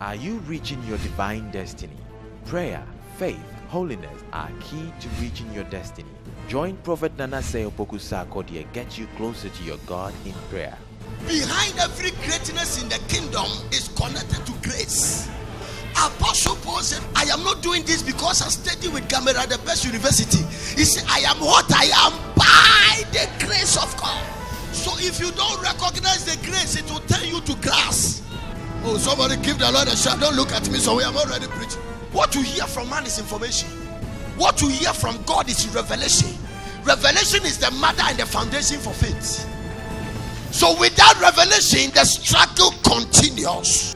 Are you reaching your divine destiny? Prayer, faith, holiness are key to reaching your destiny. Join Prophet Nanasei Opoku-Sarkodie get you closer to your God in prayer. Behind every greatness in the kingdom is connected to grace. Apostle Paul said, I am not doing this because I studied with Gamaliel, the best university. He said, I am what I am by the grace of God. So if you don't recognize the grace, it will turn you to grass. Oh, somebody give the Lord a shout. Don't look at me, so we am already preaching. What you hear from man is information. What you hear from God is revelation. Revelation is the mother and the foundation for faith. So without revelation, the struggle continues.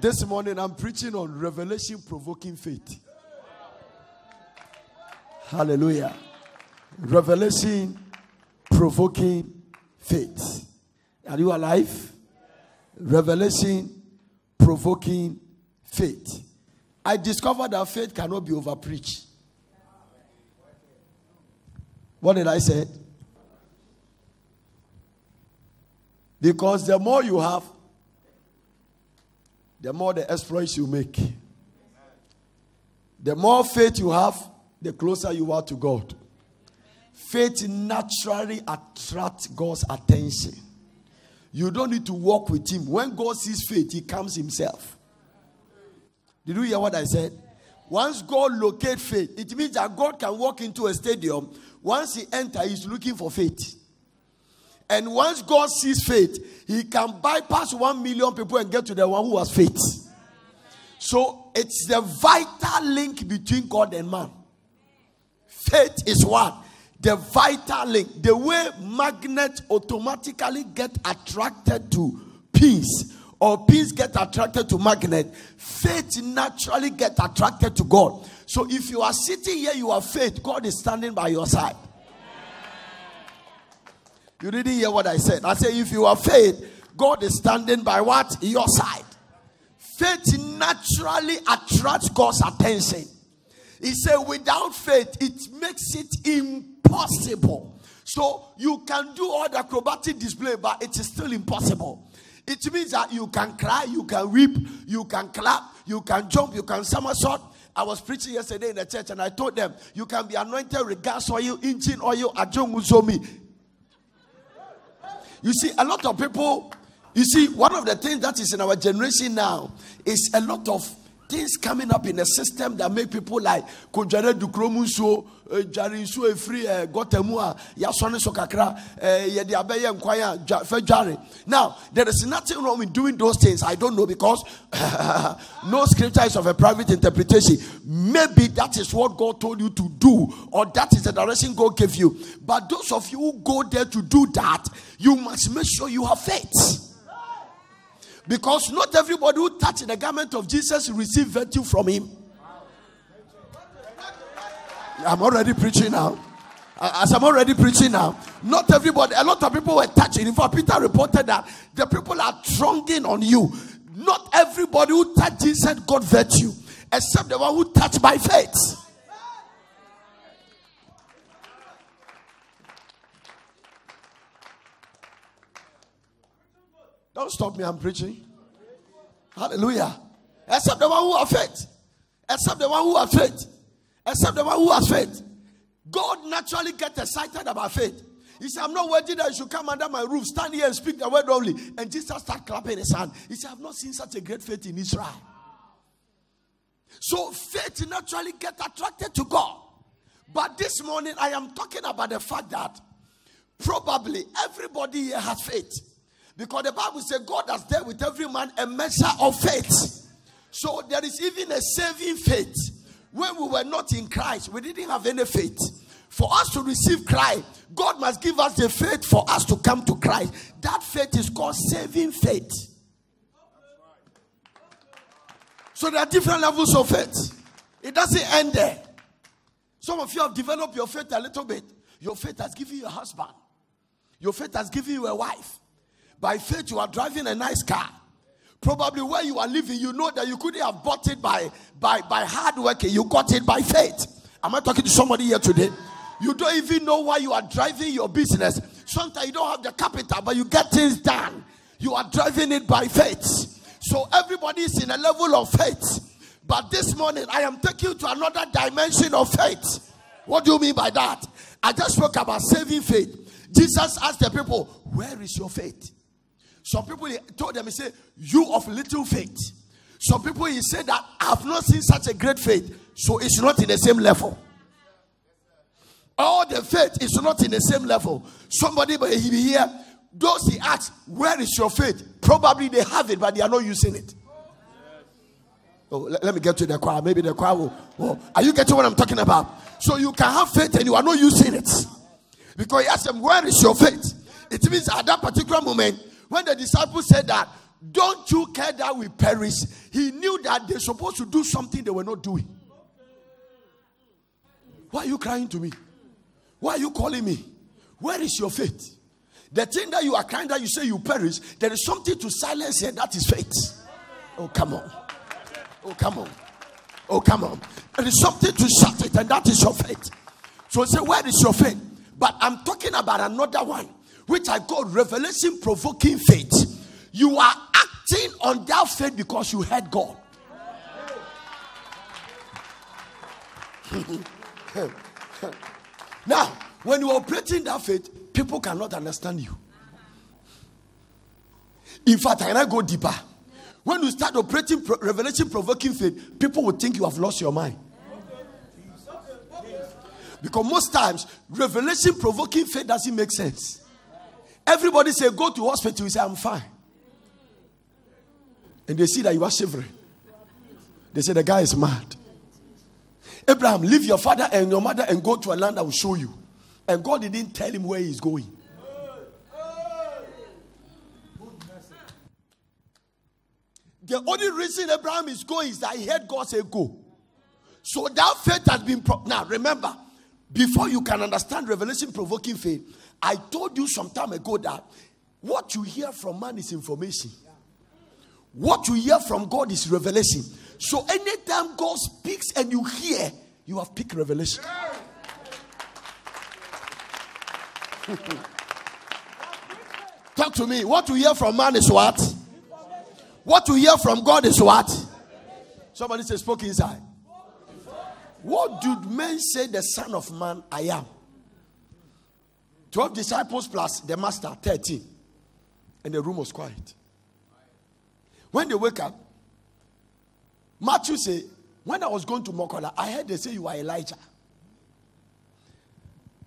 This morning I'm preaching on revelation provoking faith. Hallelujah. Revelation provoking faith. Are you alive? Revelation provoking faith. I discovered that faith cannot be overpreached. What did I say? Because the more you have, the more the exploits you make. The more faith you have, the closer you are to God. Faith naturally attracts God's attention. You don't need to walk with Him. When God sees faith, He comes Himself. Did you hear what I said? Once God locates faith, it means that God can walk into a stadium. Once He enters, He's looking for faith. And once God sees faith, He can bypass one million people and get to the one who has faith. So it's the vital link between God and man. Faith is one. The vital link. The way magnet automatically get attracted to peace or peace get attracted to magnet, faith naturally get attracted to God. So if you are sitting here, you have faith, God is standing by your side. You didn't hear what I said. I said, if you have faith, God is standing by what? Your side. Faith naturally attracts God's attention. He said, without faith, it makes it impossible. So you can do all the acrobatic display, but it is still impossible. It means that you can cry, you can weep, you can clap, you can jump, you can somersault. I was preaching yesterday in the church and I told them, you can be anointed with gas oil, engine oil, ajonguzomi. You see, a lot of people, you see, one of the things that is in our generation now is a lot of things coming up in the system that make people like konjare dukromu nsuo dware nsuo efiri eh, gɔta mu a yasɔne so kakra eh, yɛde nkwan a now there is nothing wrong with doing those things i don't know because no scripture is of a private interpretation. Maybe that is what god told you to do or that is the direction god gave you. But those of you who go there to do that you must make sure you have faith because not everybody who touched the garment of Jesus received virtue from him. I'm already preaching now. As I'm already preaching now, not everybody, a lot of people were touching. In fact, Peter reported that the people are thronging on you. Not everybody who touched Jesus got virtue, except the one who touched by faith. Don't stop me, I'm preaching. Hallelujah. Except the one who has faith. Except the one who has faith. Except the one who has faith. God naturally gets excited about faith. He said, I'm not worthy that you should come under my roof, stand here and speak the word only. And Jesus started clapping his hand. He said, I've not seen such a great faith in Israel. So faith naturally gets attracted to God. But this morning I am talking about the fact that probably everybody here has faith. Because the Bible says God has dealt with every man a measure of faith. So there is even a saving faith. When we were not in Christ, we didn't have any faith. For us to receive Christ, God must give us the faith for us to come to Christ. That faith is called saving faith. So there are different levels of faith. It doesn't end there. Some of you have developed your faith a little bit. Your faith has given you a husband. Your faith has given you a wife. By faith, you are driving a nice car. Probably where you are living, you know that you couldn't have bought it by, by, by hard working. You got it by faith. Am I talking to somebody here today? You don't even know why you are driving your business. Sometimes you don't have the capital, but you get things done. You are driving it by faith. So everybody is in a level of faith. But this morning, I am taking you to another dimension of faith. What do you mean by that? I just spoke about saving faith. Jesus asked the people, Where is your faith? Some people he told them, He said, You of little faith. Some people he said that I have not seen such a great faith, so it's not in the same level. All the faith is not in the same level. Somebody may be here. Those he asks, Where is your faith? Probably they have it, but they are not using it. Oh, let, let me get to the choir. Maybe the choir will. Are you getting what I'm talking about? So you can have faith and you are not using it. Because he asked them, Where is your faith? It means at that particular moment, when the disciples said that, Don't you care that we perish? He knew that they're supposed to do something they were not doing. Why are you crying to me? Why are you calling me? Where is your faith? The thing that you are crying that you say you perish, there is something to silence here that is faith. Oh, come on. Oh, come on. Oh, come on. There is something to shut it, and that is your faith. So say, Where is your faith? But I'm talking about another one, which I call revelation provoking faith. You are acting on that faith because you heard God. now, when you are in that faith, people cannot understand you. In fact, can I go deeper? When you start operating pro- revelation provoking faith, people will think you have lost your mind. Because most times, revelation provoking faith doesn't make sense. Everybody say, Go to hospital. You say, I'm fine. And they see that you are shivering. They say, The guy is mad. Abraham, leave your father and your mother and go to a land I will show you. And God didn't tell him where he's going. The only reason Abraham is going is that he heard God say, Go. So that faith has been. Pro- now, remember, before you can understand revelation provoking faith, I told you some time ago that what you hear from man is information, what you hear from God is revelation. So anytime God speaks and you hear, you have picked revelation. Talk to me. What you hear from man is what? What you hear from God is what? Somebody says, spoke inside. What did men say the Son of Man I am? 12 disciples plus the master, 13. And the room was quiet. When they wake up, Matthew said, when I was going to Makola, I heard they say you are Elijah.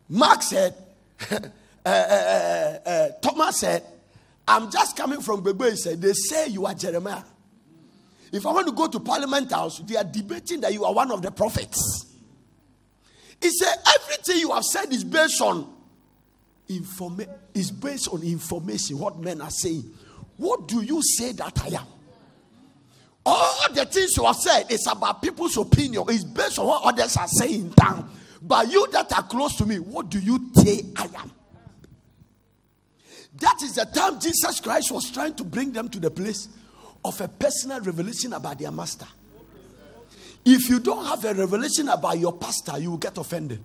Mark said, uh, uh, uh, Thomas said, I'm just coming from Bebe. He said, they say you are Jeremiah. If I want to go to Parliament House, they are debating that you are one of the prophets. He said, everything you have said is based on informa- is based on information, what men are saying. What do you say that I am? All the things you have said is about people's opinion. It's based on what others are saying down. But you that are close to me, what do you say I am? That is the time Jesus Christ was trying to bring them to the place of a personal revelation about their master. If you don't have a revelation about your pastor, you will get offended.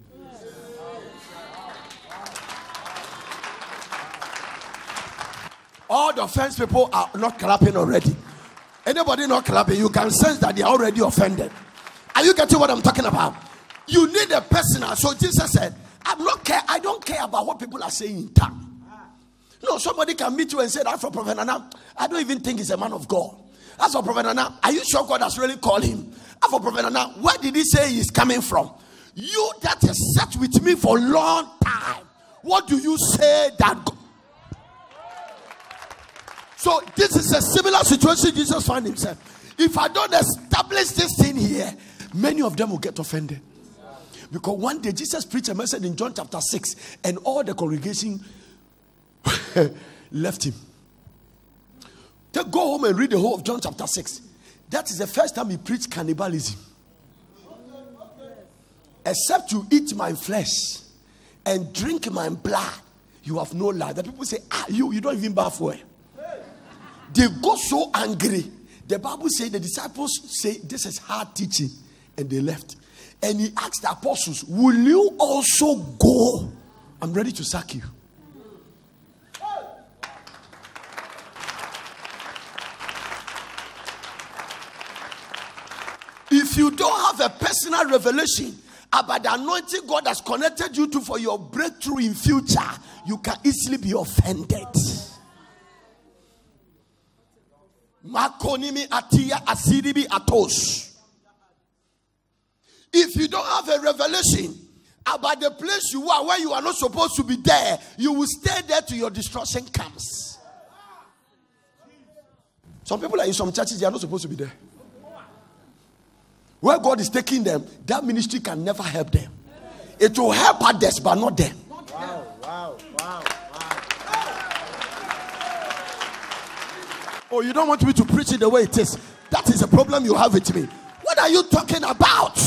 All the offense people are not clapping already. Anybody not clapping, you can sense that they are already offended. Are you getting what I'm talking about? You need a personal. So Jesus said, I'm not care, I don't care about what people are saying in town. No, somebody can meet you and say that for Prophet Nana. I don't even think he's a man of God. As for Prophet Nana, are you sure God has really called him? As for Prophet Nana, where did he say he's coming from? You that has sat with me for a long time. What do you say that God? So this is a similar situation Jesus found himself. If I don't establish this thing here, many of them will get offended. Because one day Jesus preached a message in John chapter 6, and all the congregation left him. Take, go home and read the whole of John chapter 6. That is the first time he preached cannibalism. Except you eat my flesh and drink my blood, you have no life. The people say, Ah, you, you don't even bath well. They got so angry. The Bible says the disciples say this is hard teaching, and they left. And he asked the apostles, Will you also go? I'm ready to sack you. If you don't have a personal revelation about the anointing God has connected you to for your breakthrough in future, you can easily be offended. Makonimi atia asidibi atos. If you don't have a revelation about the place you are where you are not supposed to be there, you will stay there till your destruction comes. Some people are in some churches, they are not supposed to be there. Where God is taking them, that ministry can never help them. It will help others, but not them. Wow, wow, wow, Oh, you don't want me to preach it the way it is. That is a problem you have with me. What are you talking about?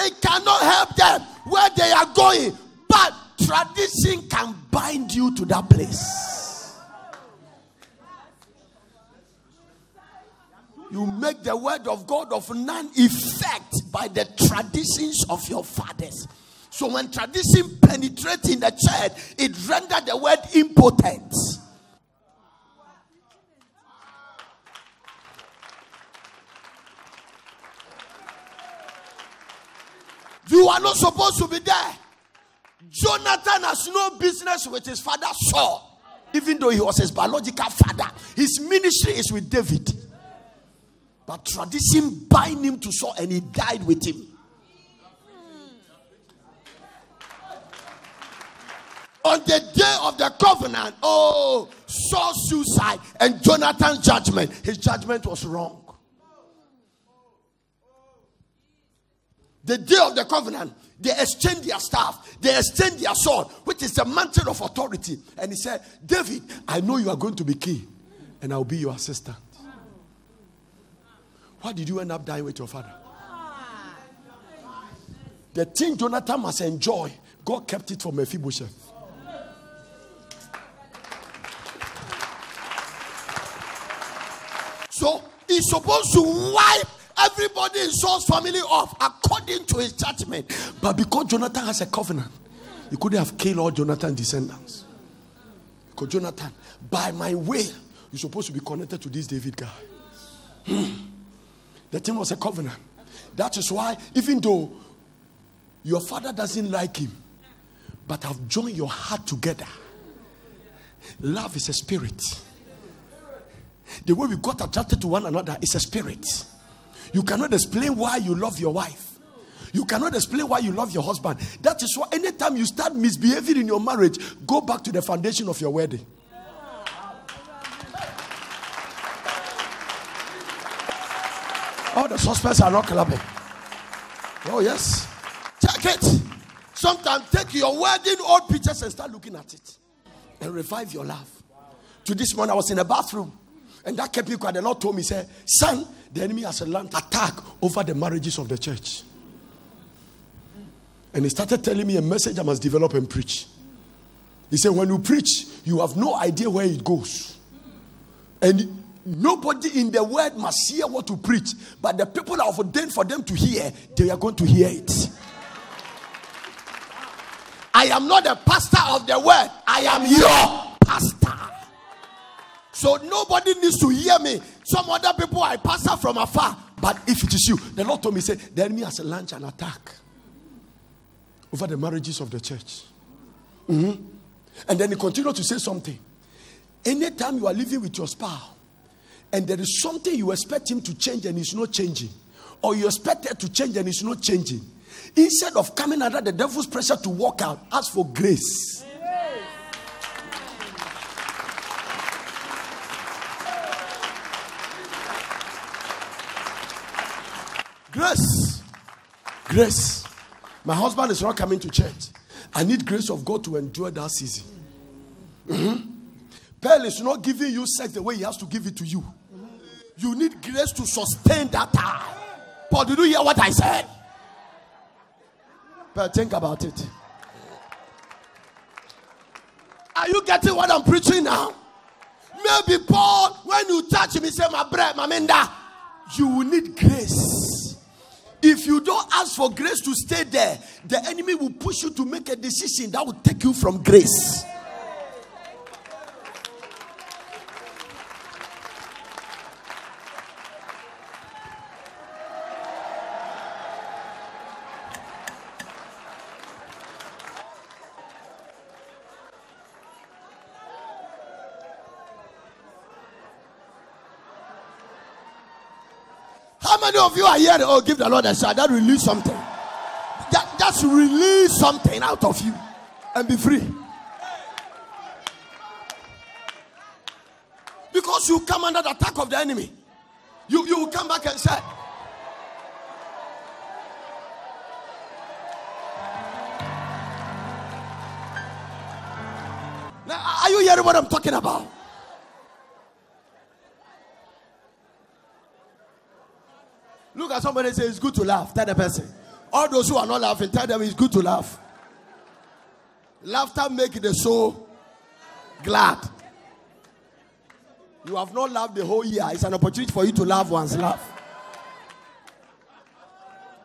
It cannot help them where they are going, but tradition can bind you to that place. you make the word of God of none effect by the traditions of your fathers. So when tradition penetrates in the church, it renders the word impotent. You are not supposed to be there. Jonathan has no business with his father Saul, even though he was his biological father. His ministry is with David. But tradition bind him to Saul and he died with him. On the day of the covenant, oh, Saul's suicide and Jonathan's judgment. His judgment was wrong. The day of the covenant, they exchanged their staff, they exchanged their sword, which is the mantle of authority. And he said, David, I know you are going to be king, and I'll be your assistant. Why did you end up dying with your father? The thing Jonathan must enjoy, God kept it for Mephibosheth. So he's supposed to wipe everybody in Saul's family off according to his judgment. But because Jonathan has a covenant, he couldn't have killed all Jonathan's descendants. Because Jonathan, by my will, you're supposed to be connected to this David guy. Hmm. The thing was a covenant. That is why, even though your father doesn't like him, but have joined your heart together. Love is a spirit. The way we got attracted to one another is a spirit. You cannot explain why you love your wife. You cannot explain why you love your husband. That is why anytime you start misbehaving in your marriage, go back to the foundation of your wedding. All the suspects are not clapping. Oh, yes. Check it. Sometimes take your wedding old pictures and start looking at it and revive your love. To this morning, I was in the bathroom and that kept me quiet. The Lord told me, say, son, the enemy has a land attack over the marriages of the church. And he started telling me a message I must develop and preach. He said, when you preach, you have no idea where it goes. And Nobody in the world must hear what to preach, but the people are ordained for them to hear, they are going to hear it. I am not the pastor of the word, I am your pastor. So nobody needs to hear me. Some other people I pass out from afar, but if it is you, the Lord told me, say, the enemy has launched an attack over the marriages of the church. Mm-hmm. And then he continued to say something. Anytime you are living with your spouse, and there is something you expect him to change and he's not changing, or you expect her to change and he's not changing, instead of coming under the devil's pressure to walk out, ask for grace. Grace. Grace. My husband is not coming to church. I need grace of God to endure that season. Mm-hmm. Paul is not giving you sex the way he has to give it to you. You need grace to sustain that time. But did you hear what I said? But think about it. Are you getting what I'm preaching now? Maybe Paul, when you touch he say, My bread, my menda, you will need grace. If you don't ask for grace to stay there, the enemy will push you to make a decision that will take you from grace. Of you are here? Oh, give the Lord a shout. That release something. That, just release something out of you and be free. Because you come under the attack of the enemy. You, you will come back and say, Now, Are you hearing what I'm talking about? Look at somebody and say it's good to laugh. Tell the person. All those who are not laughing, tell them it's good to laugh. Laughter makes the soul glad. You have not laughed the whole year. It's an opportunity for you to laugh once. Laugh.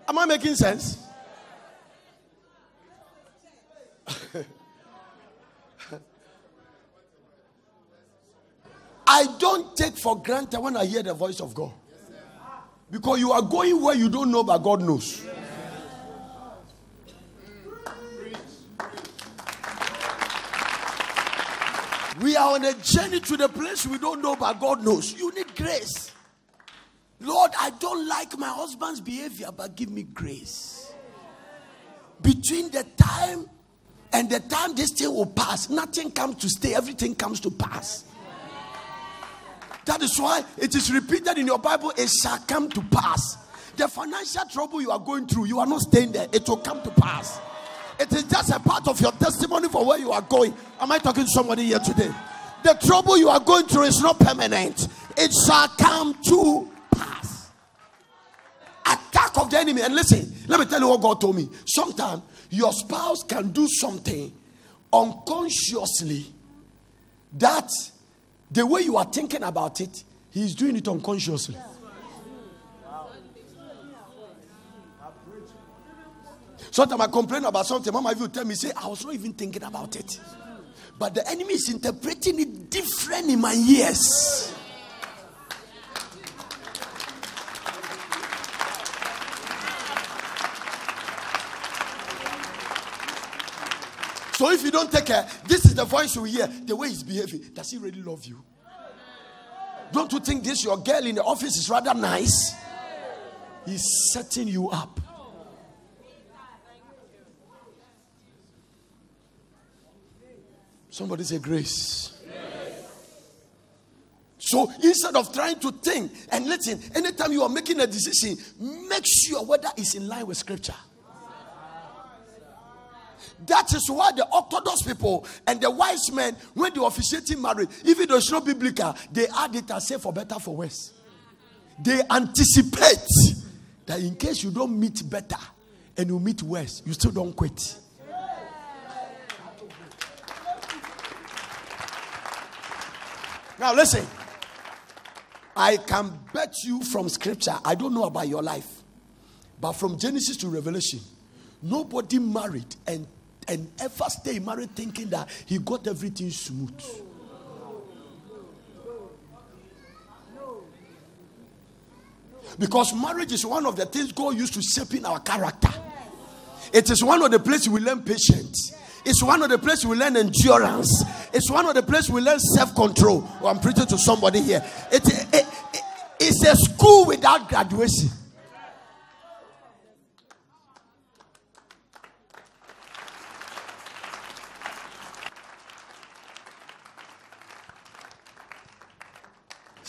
Am I making sense? I don't take for granted when I hear the voice of God. Because you are going where you don't know, but God knows. We are on a journey to the place we don't know, but God knows. You need grace. Lord, I don't like my husband's behavior, but give me grace. Between the time and the time this thing will pass, nothing comes to stay, everything comes to pass. That is why it is repeated in your Bible, it shall come to pass. The financial trouble you are going through, you are not staying there, it will come to pass. It is just a part of your testimony for where you are going. Am I talking to somebody here today? The trouble you are going through is not permanent, it shall come to pass. Attack of the enemy. And listen, let me tell you what God told me. Sometimes your spouse can do something unconsciously that the way you are thinking about it, he's doing it unconsciously. Sometimes I complain about something. Mama, if you tell me, say, I was not even thinking about it. But the enemy is interpreting it different in my ears. So if you don't take care, this is the voice you hear, the way he's behaving. Does he really love you? Don't you think this your girl in the office is rather nice? He's setting you up. Somebody say grace. So instead of trying to think and listen, anytime you are making a decision, make sure whether it's in line with scripture. That is why the Orthodox people and the wise men, when they officiating marriage, even though it's not biblical, they add it and say for better, for worse. They anticipate that in case you don't meet better and you meet worse, you still don't quit. Now, listen. I can bet you from scripture, I don't know about your life, but from Genesis to Revelation, nobody married and, and ever stay married thinking that he got everything smooth. Because marriage is one of the things God used to shape in our character. It is one of the places we learn patience. It's one of the places we learn endurance. It's one of the places we learn self control. Oh, I'm preaching to somebody here. It, it, it, it's a school without graduation.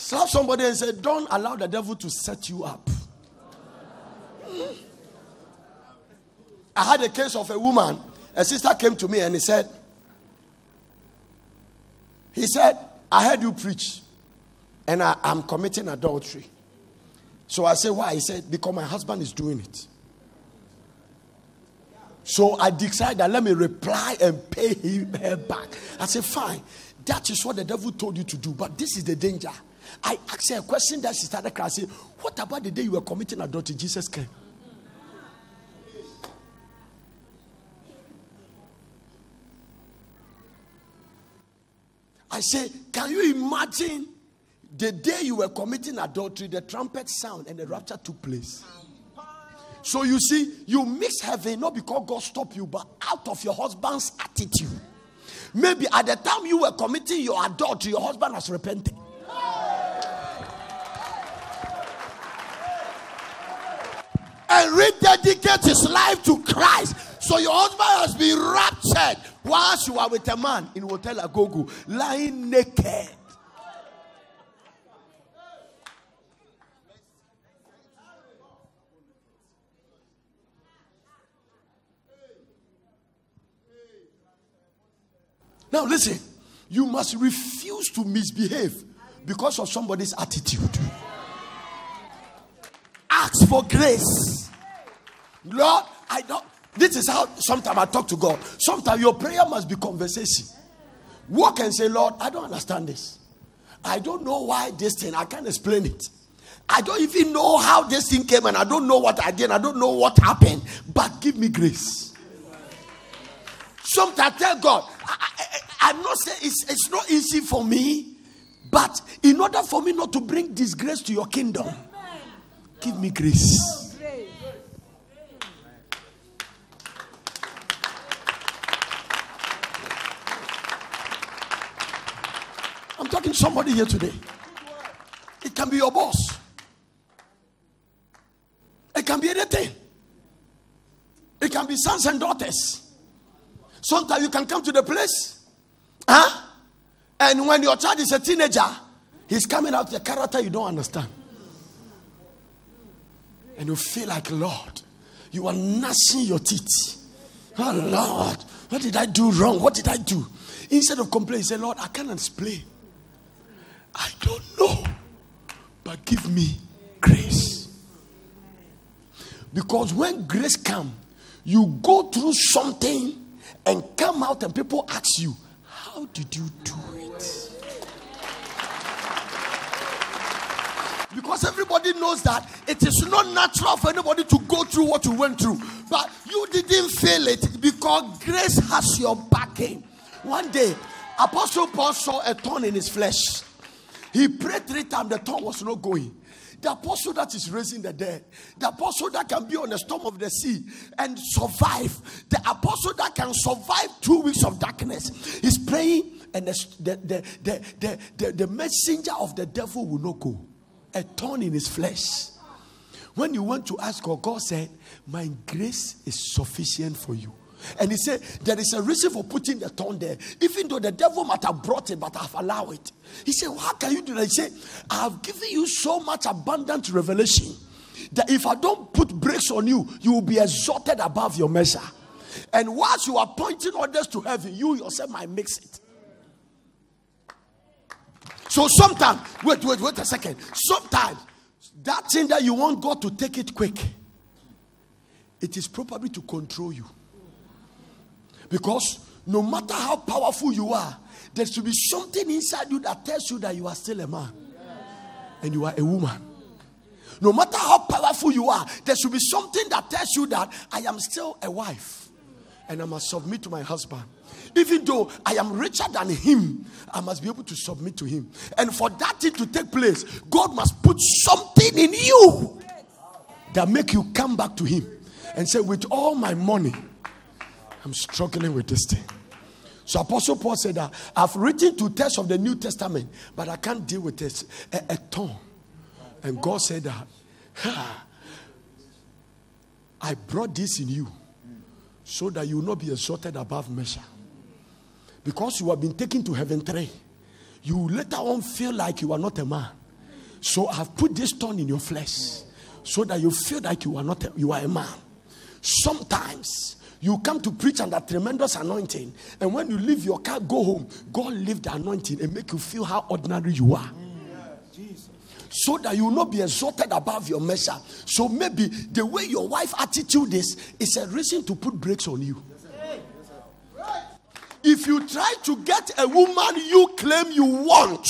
Slap somebody and say, Don't allow the devil to set you up. I had a case of a woman. A sister came to me and he said, He said, I heard you preach. and I, I'm committing adultery. So I said, Why? He said, Because my husband is doing it. So I decided that let me reply and pay him her back. I said, Fine. That is what the devil told you to do, but this is the danger. I asked her a question that she started crying. What about the day you were committing adultery? Jesus came. I say, Can you imagine the day you were committing adultery, the trumpet sound and the rapture took place? So you see, you miss heaven not because God stopped you, but out of your husband's attitude. Maybe at the time you were committing your adultery, your husband has repented. And rededicate his life to Christ. So your husband has been raptured whilst you are with a man in Hotel Agogo, lying naked. Now, listen, you must refuse to misbehave because of somebody's attitude. Ask for grace. Lord, I don't. This is how sometimes I talk to God. Sometimes your prayer must be conversation. Walk and say, Lord, I don't understand this. I don't know why this thing, I can't explain it. I don't even know how this thing came and I don't know what I did. I don't know what happened. But give me grace. Sometimes tell God, I, am not saying it's, it's not easy for me, but in order for me not to bring disgrace to your kingdom, give me grace. I'm talking to somebody here today. It can be your boss. It can be anything. It can be sons and daughters. Sometimes you can come to the place, huh? And when your child is a teenager, he's coming out the character you don't understand. And you feel like, Lord, you are gnashing your teeth. Oh, Lord, what did I do wrong? What did I do? Instead of complaining, say, Lord, I can't explain. I don't know. But give me grace. Because when grace comes, you go through something and come out and people ask you, How did you do it? Because everybody knows that it is not natural for anybody to go through what you went through. But you didn't feel it because grace has your backing. One day, Apostle Paul saw a thorn in his flesh. He prayed three times, the tongue was not going. The apostle that is raising the dead, the apostle that can be on the storm of the sea and survive, the apostle that can survive two weeks of darkness is praying, and the, the, the, the, the, the messenger of the devil will not go. A thorn in his flesh. When you want to ask God, God said, My grace is sufficient for you. And he said, There is a reason for putting the thorn there. Even though the devil might have brought it, but I've allowed it. He said, How can you do that? He said, I have given you so much abundant revelation that if I don't put brakes on you, you will be exalted above your measure. And whilst you are pointing others to heaven, you yourself might mix it. So sometimes, wait, wait, wait a second. Sometimes that thing that you want God to take it quick, it is probably to control you. Because no matter how powerful you are, there should be something inside you that tells you that you are still a man and you are a woman. No matter how powerful you are, there should be something that tells you that I am still a wife and I must submit to my husband. Even though I am richer than him, I must be able to submit to him. And for that thing to take place, God must put something in you that make you come back to him and say, with all my money, I'm struggling with this thing. So Apostle Paul said that I've written two texts of the New Testament, but I can't deal with this a, a tongue. And God said that I brought this in you so that you will not be exalted above measure. Because you have been taken to heaven three, you later on feel like you are not a man. So I've put this thorn in your flesh so that you feel like you are not a, you are a man. Sometimes you come to preach under tremendous anointing, and when you leave your car, go home, God leave the anointing and make you feel how ordinary you are. So that you will not be exalted above your measure. So maybe the way your wife attitude is is a reason to put brakes on you. If you try to get a woman you claim you want,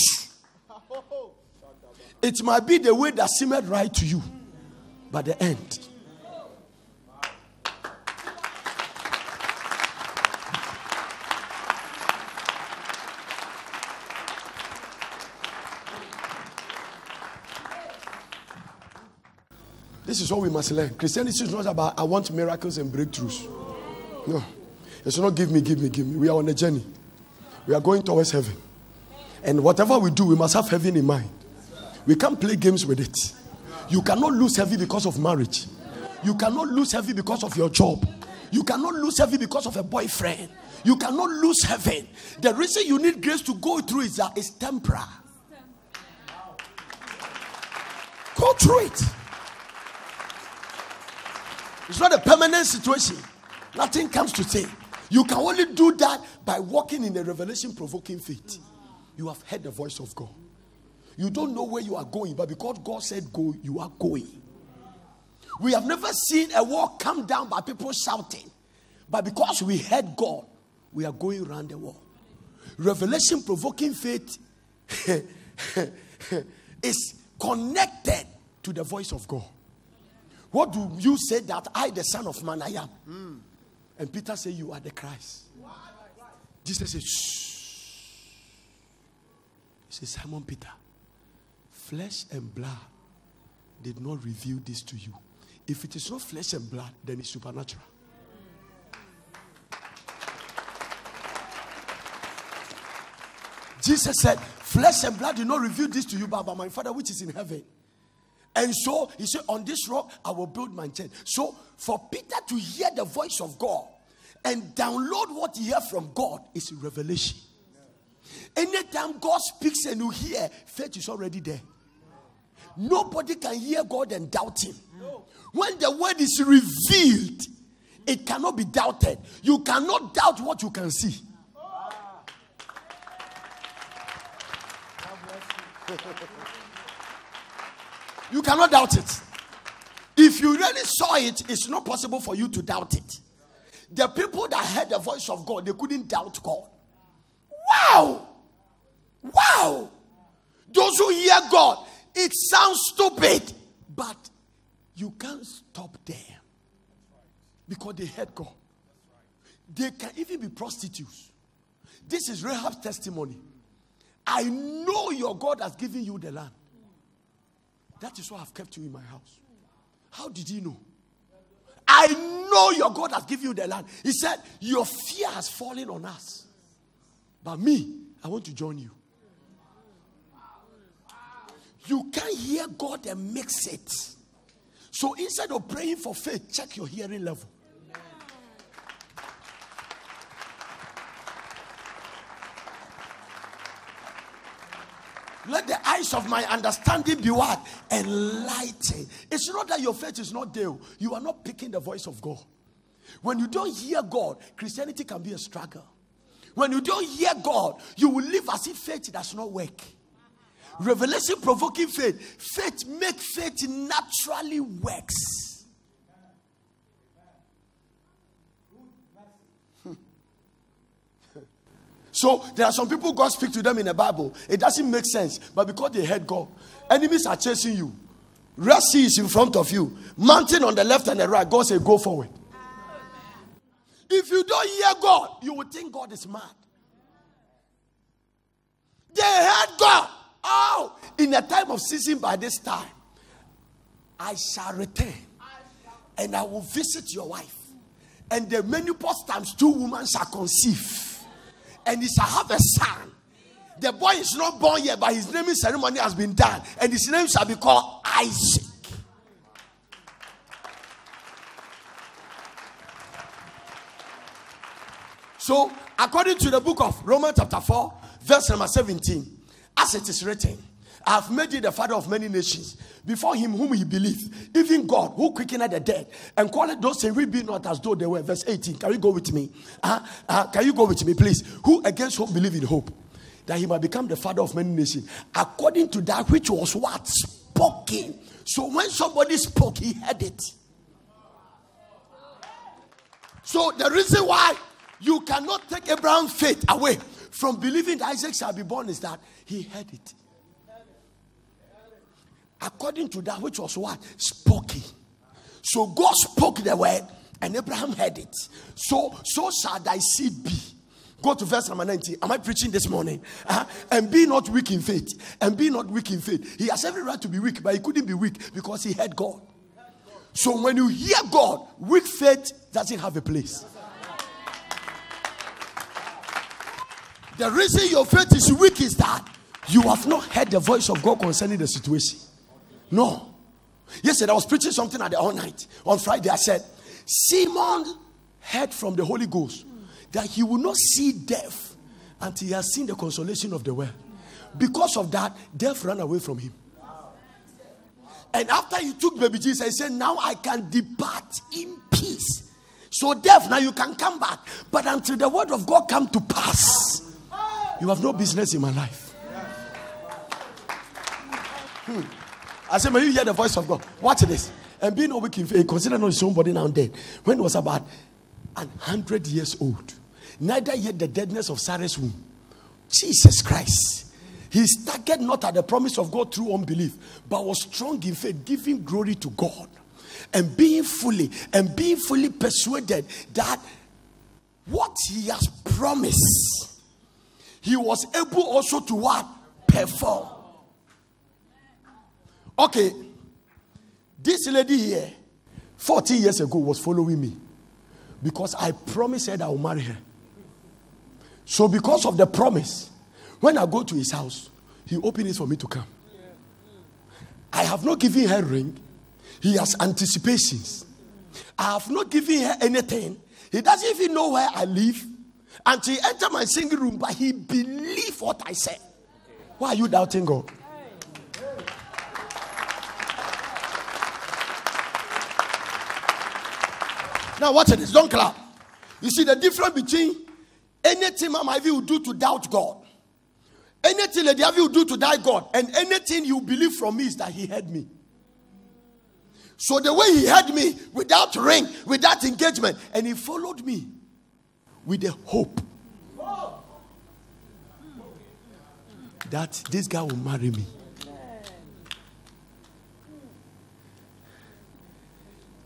it might be the way that seemed right to you, but the end. This is what we must learn. Christianity is not about I want miracles and breakthroughs. No. It's not give me, give me, give me. We are on a journey. We are going towards heaven. And whatever we do, we must have heaven in mind. We can't play games with it. You cannot lose heaven because of marriage. You cannot lose heaven because of your job. You cannot lose heaven because of a boyfriend. You cannot lose heaven. The reason you need grace to go through is that it's temporal. Go through it. It's not a permanent situation. Nothing comes to stay. You can only do that by walking in a revelation provoking faith. You have heard the voice of God. You don't know where you are going, but because God said go, you are going. We have never seen a wall come down by people shouting, but because we heard God, we are going around the wall. Revelation provoking faith is connected to the voice of God. What do you say that I, the Son of Man, I am? Mm. And Peter said, You are the Christ. Jesus said, Shh. He said, Simon Peter, flesh and blood did not reveal this to you. If it is not flesh and blood, then it's supernatural. Jesus said, Flesh and blood did not reveal this to you, but by my Father which is in heaven. And so he said, On this rock I will build my church. So for Peter to hear the voice of God and download what he heard from God is revelation. Anytime God speaks and you hear, faith is already there. Nobody can hear God and doubt him. When the word is revealed, it cannot be doubted. You cannot doubt what you can see. You cannot doubt it. If you really saw it, it's not possible for you to doubt it. The people that heard the voice of God, they couldn't doubt God. Wow! Wow! Those who hear God, it sounds stupid, but you can't stop there because they heard God. They can even be prostitutes. This is Rahab's testimony. I know your God has given you the land. That is why I've kept you in my house. How did he know? I know your God has given you the land. He said, Your fear has fallen on us. But me, I want to join you. You can't hear God and mix it. So instead of praying for faith, check your hearing level. Let the eyes of my understanding be what? Enlightened. It's not that your faith is not there. You are not picking the voice of God. When you don't hear God, Christianity can be a struggle. When you don't hear God, you will live as if faith does not work. Revelation provoking faith. Faith make faith naturally works. So there are some people God speak to them in the Bible. It doesn't make sense, but because they heard God, enemies are chasing you. Red Sea is in front of you. Mountain on the left and the right. God say, go forward. If you don't hear God, you will think God is mad. They heard God. Oh, in a time of season by this time, I shall return and I will visit your wife. And the many menopause times two women shall conceive and he shall have a son. The boy is not born yet, but his naming ceremony has been done, and his name shall be called Isaac. So, according to the book of Romans, chapter 4, verse number 17, as it is written, I have made you the father of many nations. Before him, whom he believed, even God, who quickened the dead, and called those things we be not as though they were. Verse 18. Can you go with me? Uh, uh, can you go with me, please? Who against whom believe in hope? that he might become the father of many nations, according to that which was what? Spoken. So when somebody spoke, he heard it. So the reason why you cannot take Abraham's faith away from believing that Isaac shall be born is that he heard it. According to that which was what? Spoken. So God spoke the word and Abraham heard it. So, so shall thy seed be. Go to verse number 19. Am I preaching this morning? Uh-huh. And be not weak in faith. And be not weak in faith. He has every right to be weak, but he couldn't be weak because he heard God. So when you hear God, weak faith doesn't have a place. The reason your faith is weak is that you have not heard the voice of God concerning the situation. No. Yesterday I was preaching something at the all night. On Friday I said, Simon heard from the Holy Ghost that he will not see death until he has seen the consolation of the world. Because of that, death ran away from him. And after he took baby Jesus, he said, Now I can depart in peace. So, death, now you can come back. But until the word of God come to pass, you have no business in my life. Hmm. I said, May you hear the voice of God. Watch this. And being weak in faith, consider not his own body now dead. When he was about an hundred years old, neither yet the deadness of Sarah's womb. Jesus Christ. He staggered not at the promise of God through unbelief, but was strong in faith, giving glory to God. And being fully and being fully persuaded that what he has promised, he was able also to what? Perform. Okay. This lady here, 14 years ago, was following me because I promised her I will marry her. So, because of the promise, when I go to his house, he opens it for me to come. I have not given her ring. He has anticipations. I have not given her anything. He doesn't even know where I live. Until he entered my singing room, but he believed what I said. Why are you doubting God? Now watch this. Don't clap. You see the difference between anything Mama Ivy will do to doubt God, anything Lady Ivy will do to doubt God, and anything you believe from me is that He heard me. So the way He heard me without ring, without engagement, and He followed me with the hope that this guy will marry me.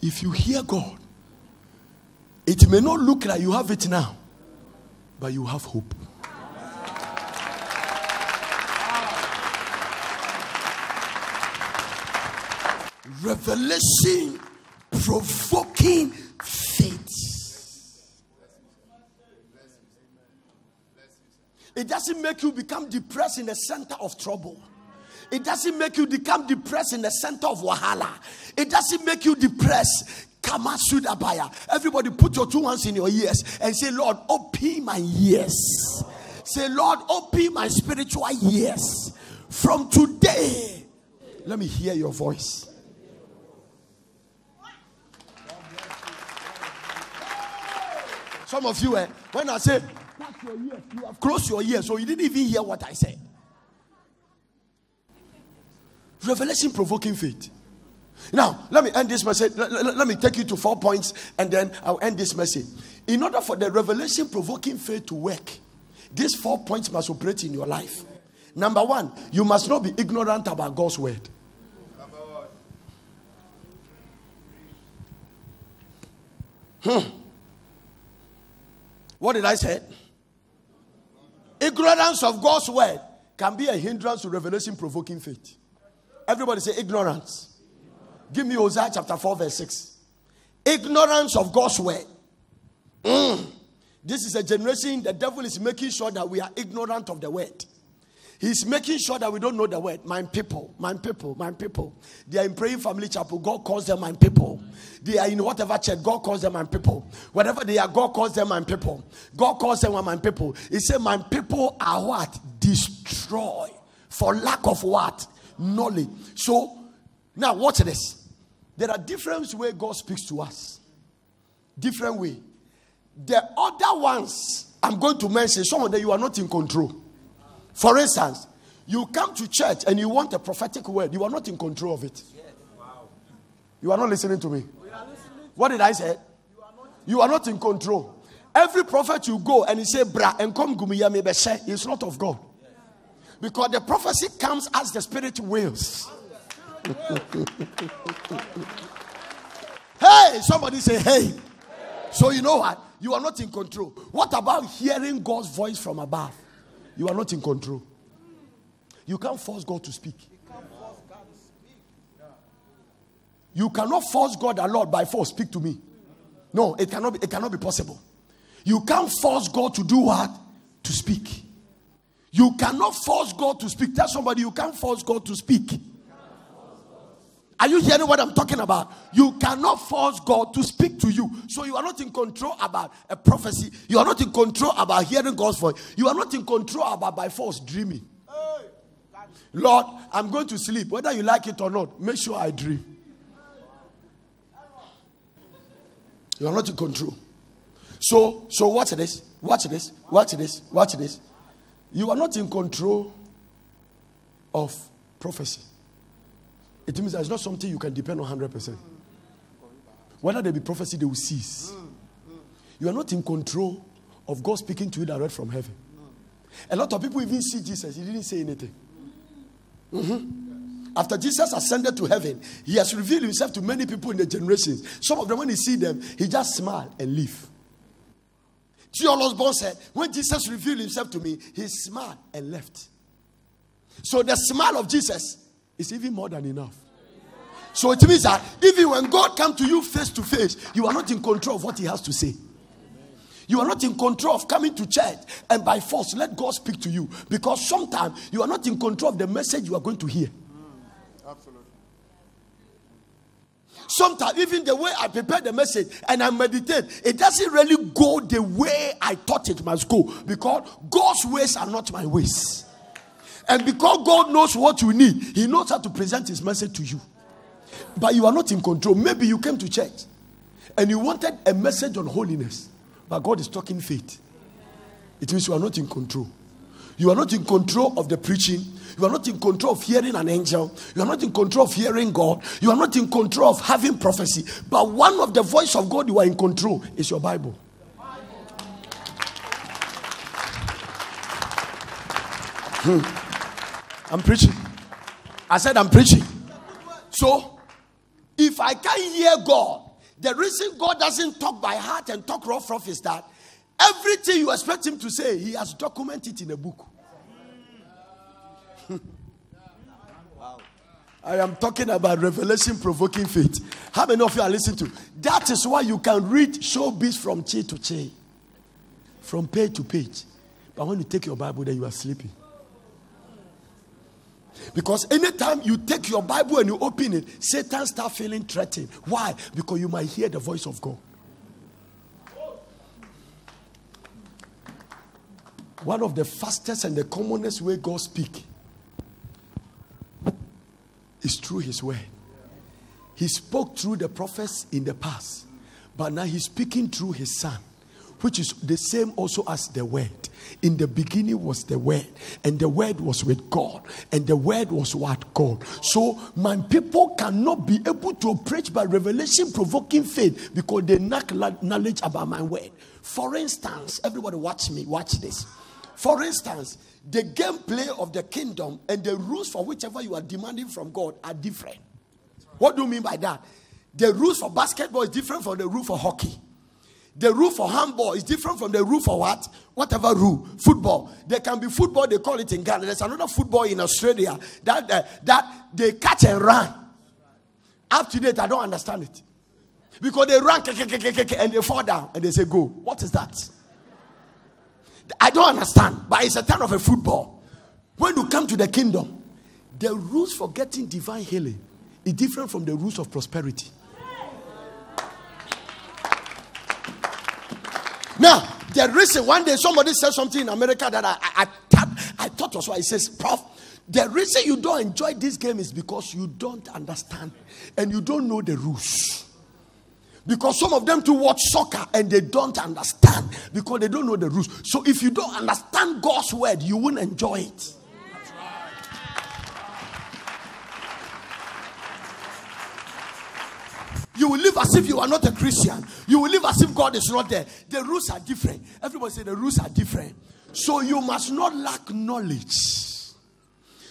If you hear God, it may not look like you have it now, but you have hope. Revelation provoking faith. It doesn't make you become depressed in the center of trouble. It doesn't make you become depressed in the center of wahala. It doesn't make you depressed Kamasudabaya. Everybody put your two hands in your ears and say, Lord, open my ears. Say, Lord, open my spiritual ears. From today, let me hear your voice. Some of you, eh, when I say, you have closed your ears, so you didn't even hear what I said. Revelation provoking faith. Now, let me end this message. Let, let, let, me take you to four points and then I'll end this message. In order for the revelation provoking faith to work, these four points must operate in your life. Number one, you must not be ignorant about God's word. Hmm. What did I say? Ignorance of God's word can be a hindrance to revelation provoking faith. Everybody say ignorance. Give me Hosea chapter 4, verse 6. Ignorance of God's word. Mm. This is a generation the devil is making sure that we are ignorant of the word. He's making sure that we don't know the word. My people, my people, my people. They are in praying family chapel. God calls them my people. They are in whatever church. God calls them my people. Whatever they are, God calls them my people. God calls them my people. He said, My people are what? Destroy for lack of what? Knowledge. So now watch this. There are different ways God speaks to us. Different way. The other ones I'm going to mention, some of them you are not in control. For instance, you come to church and you want a prophetic word, you are not in control of it. You are not listening to me. What did I say? You are not in control. Every prophet you go and he say, Bra, and come gumiya me it's not of God. Because the prophecy comes as the spirit wills. hey, somebody say, hey. So you know what? You are not in control. What about hearing God's voice from above? You are not in control. You can't force God to speak. You cannot force God a lot by force. Speak to me. No, it cannot be, it cannot be possible. You can't force God to do what? To speak. You cannot force God to speak. Tell somebody you can't force God to speak. Are you hearing what I'm talking about? You cannot force God to speak to you. So you are not in control about a prophecy. You are not in control about hearing God's voice. You are not in control about by force dreaming. Lord, I'm going to sleep. Whether you like it or not, make sure I dream. You are not in control. So, so watch this, watch this, watch this, watch this. You are not in control of prophecy. It means there's not something you can depend on 100%. Whether there be prophecy, they will cease. You are not in control of God speaking to you direct from heaven. A lot of people even see Jesus, he didn't say anything. Mm-hmm. After Jesus ascended to heaven, he has revealed himself to many people in the generations. Some of them, when he see them, he just smile and leave. T.L. Osborn said, when Jesus revealed himself to me, he smiled and left. So the smile of Jesus is even more than enough. So it means that even when God comes to you face to face, you are not in control of what he has to say. You are not in control of coming to church and by force let God speak to you because sometimes you are not in control of the message you are going to hear. Mm, absolutely. Sometimes, even the way I prepare the message and I meditate, it doesn't really go the way I thought it must go because God's ways are not my ways. And because God knows what you need, He knows how to present His message to you. But you are not in control. Maybe you came to church and you wanted a message on holiness. But God is talking faith. It means you are not in control. You are not in control of the preaching. You are not in control of hearing an angel. You are not in control of hearing God. You are not in control of having prophecy. But one of the voice of God you are in control is your Bible. Hmm. I'm preaching. I said I'm preaching. So, if I can't hear God, the reason God doesn't talk by heart and talk rough rough is that everything you expect Him to say, He has documented in a book. I am talking about revelation provoking faith. How many of you are listening to? That is why you can read showbiz from chain to chain, from page to page. But when you take your Bible, then you are sleeping. Because anytime you take your Bible and you open it, Satan start feeling threatened. Why? Because you might hear the voice of God. One of the fastest and the commonest way God speak is through his word. He spoke through the prophets in the past, but now he's speaking through his son which is the same also as the word. In the beginning was the word, and the word was with God, and the word was what God. So, my people cannot be able to preach by revelation provoking faith because they lack knowledge about my word. For instance, everybody watch me, watch this. For instance, the gameplay of the kingdom and the rules for whichever you are demanding from God are different. What do you mean by that? The rules for basketball is different from the rule for hockey. The rule for handball is different from the rule for what? Whatever rule. Football. There can be football, they call it in Ghana. There's another football in Australia that, uh, that they catch and run. Up to date, I don't understand it. Because they run and they fall down and they say, Go. What is that? I don't understand, but it's a turn of a football. When you come to the kingdom, the rules for getting divine healing is different from the rules of prosperity. Now, the reason one day somebody said something in America that I, I, I, I thought was why he says, Prof, the reason you don't enjoy this game is because you don't understand and you don't know the rules. Because some of them to watch soccer and they don't understand because they don't know the rules. So if you don't understand God's word, you won't enjoy it. You will live as if you are not a Christian. You will live as if God is not there. The rules are different. Everybody say the rules are different. So you must not lack knowledge.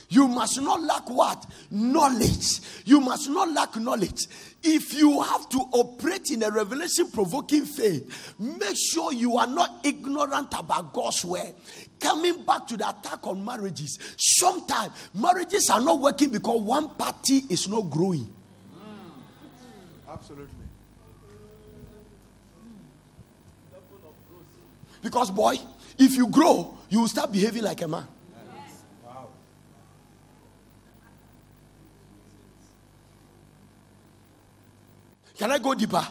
You must not lack what? Knowledge. You must not lack knowledge. If you have to operate in a revelation provoking faith, make sure you are not ignorant about God's word. Coming back to the attack on marriages, sometimes marriages are not working because one party is not growing. Absolutely. Because, boy, if you grow, you will start behaving like a man. Can I go deeper?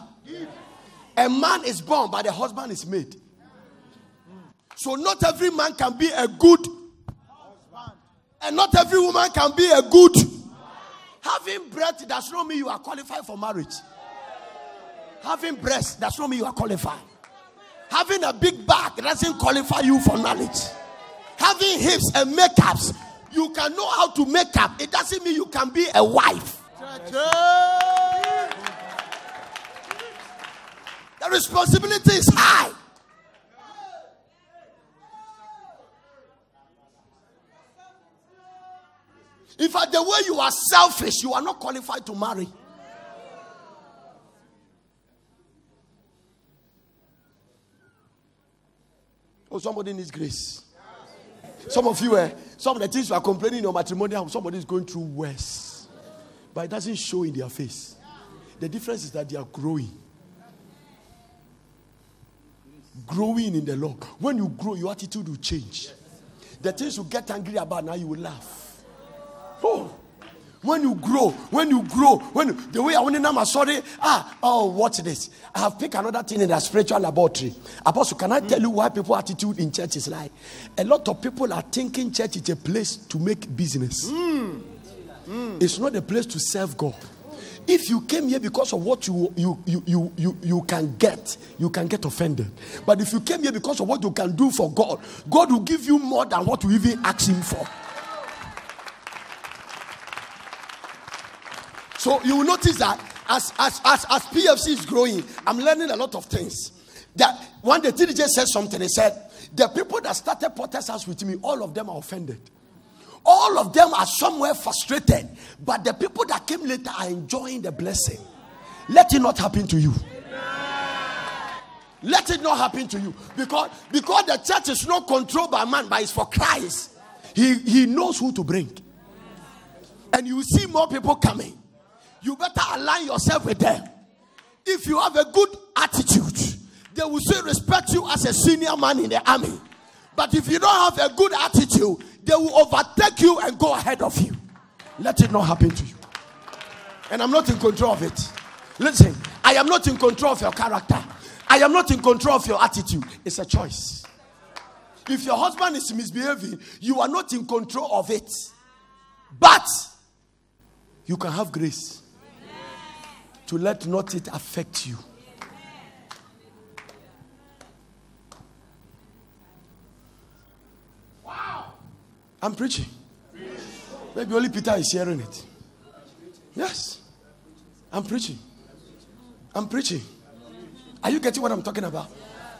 A man is born, but the husband is made. So, not every man can be a good, husband. and not every woman can be a good. Having breath does not mean you are qualified for marriage. Having breast does not mean you are qualified. Having a big back doesn't qualify you for knowledge. Having hips and makeups, you can know how to make up. It doesn't mean you can be a wife. The responsibility is high. In fact, the way you are selfish, you are not qualified to marry. Oh, somebody needs grace. Some of you, eh, some of the things you are complaining in your matrimonial, somebody is going through worse. But it doesn't show in their face. The difference is that they are growing. Growing in the Lord. When you grow, your attitude will change. The things you get angry about now, you will laugh. Oh, when you grow, when you grow, when you, the way I want to know, sorry, ah, oh, watch this. I have picked another thing in the spiritual laboratory. Apostle, can I tell you why people attitude in church is like? A lot of people are thinking church is a place to make business. Mm. Mm. It's not a place to serve God. If you came here because of what you, you, you, you, you, you can get, you can get offended. But if you came here because of what you can do for God, God will give you more than what you even ask Him for. So you will notice that as, as, as, as PFC is growing, I'm learning a lot of things. That one day TDJ said something, he said, The people that started Potter's house with me, all of them are offended. All of them are somewhere frustrated. But the people that came later are enjoying the blessing. Let it not happen to you. Let it not happen to you. Because, because the church is not controlled by man, but it's for Christ. He, he knows who to bring. And you see more people coming you better align yourself with them. If you have a good attitude, they will still respect you as a senior man in the army. But if you don't have a good attitude, they will overtake you and go ahead of you. Let it not happen to you. And I'm not in control of it. Listen, I am not in control of your character. I am not in control of your attitude. It's a choice. If your husband is misbehaving, you are not in control of it. But you can have grace to let not it affect you. Wow. I'm preaching. Maybe only Peter is hearing it. Yes. I'm preaching. I'm preaching. Are you getting what I'm talking about?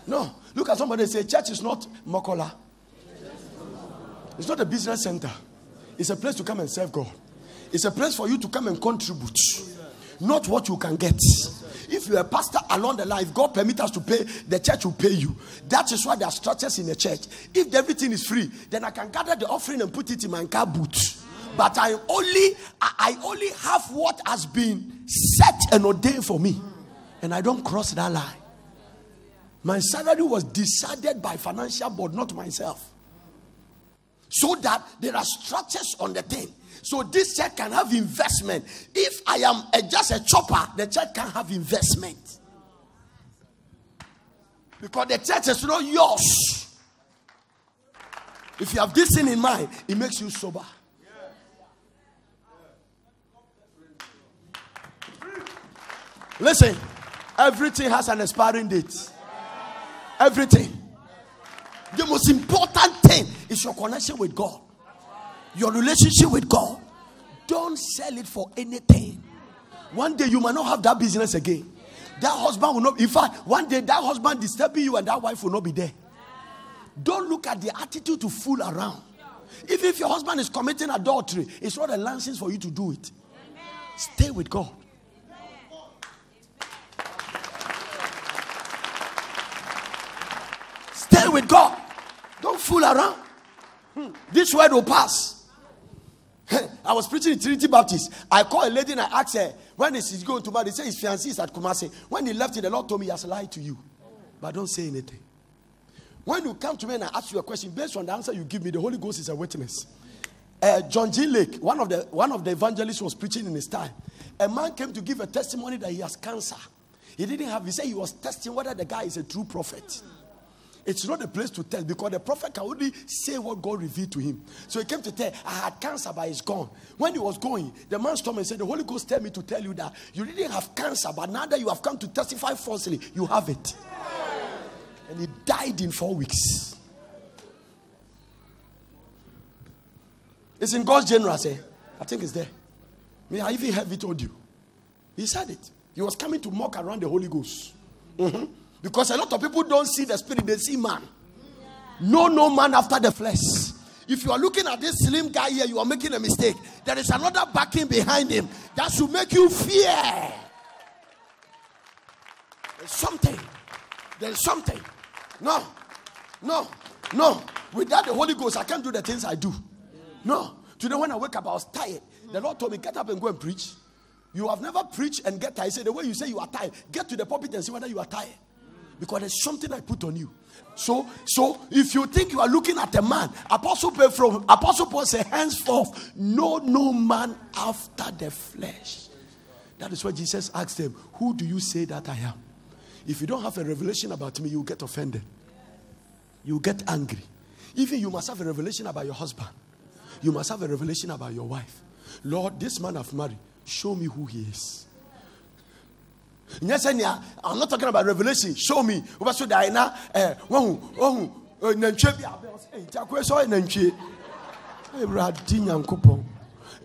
No. Look at somebody say, Church is not Makola. It's not a business center. It's a place to come and serve God. It's a place for you to come and contribute not what you can get. If you're a pastor along the line, if God permit us to pay, the church will pay you. That is why there are structures in the church. If everything is free, then I can gather the offering and put it in my car boot. But I only I only have what has been set and ordained for me. And I don't cross that line. My salary was decided by financial board, not myself. So that there are structures on the thing. So this church can have investment. If I am a, just a chopper, the church can have investment. Because the church is not yours. If you have this thing in mind, it makes you sober. Listen, Everything has an expiring date. Everything. The most important thing is your connection with God, your relationship with God. Don't sell it for anything. One day you might not have that business again. That husband will not, in fact, one day that husband disturbing you and that wife will not be there. Don't look at the attitude to fool around. Even if your husband is committing adultery, it's not a license for you to do it. Stay with God. Stay with God. Don't fool around. Hmm. This word will pass. I was preaching in Trinity Baptist. I called a lady and I asked her, when is he going to marry? They say his fiancé is at Kumasi. When he left, it, the Lord told me he has lied to you. But don't say anything. When you come to me and I ask you a question, based on the answer you give me, the Holy Ghost is a witness. Uh, John G. Lake, one of the one of the evangelists was preaching in his time. A man came to give a testimony that he has cancer. He didn't have, he said he was testing whether the guy is a true prophet. It's not a place to tell because the prophet can only say what God revealed to him. So he came to tell, I had cancer, but it's gone. When he was going, the man stopped and said, The Holy Ghost tell me to tell you that you didn't have cancer, but now that you have come to testify falsely, you have it. And he died in four weeks. It's in God's general, say. I think it's there. Me, I even have it told you. He said it. He was coming to mock around the Holy Ghost. Mm-hmm. Because a lot of people don't see the spirit, they see man. No, no man after the flesh. If you are looking at this slim guy here, you are making a mistake. There is another backing behind him that should make you fear. There's something. There's something. No, no, no. Without the Holy Ghost, I can't do the things I do. No. Today, when I wake up, I was tired. The Lord told me, Get up and go and preach. You have never preached and get tired. Said, The way you say you are tired, get to the pulpit and see whether you are tired because there's something I put on you. So, so if you think you are looking at a man, Apostle Paul from Apostle Paul said, henceforth, know no man after the flesh. That is what Jesus asked them, Who do you say that I am? If you don't have a revelation about me, you get offended. You get angry. Even you must have a revelation about your husband. You must have a revelation about your wife. Lord, this man I've married, show me who he is. I'm not talking about revelation. Show me. Over so that now, eh, wahu, wahu, nantwie bi abe. Eh, jakwe so nantwie. Ewurade nyankopon.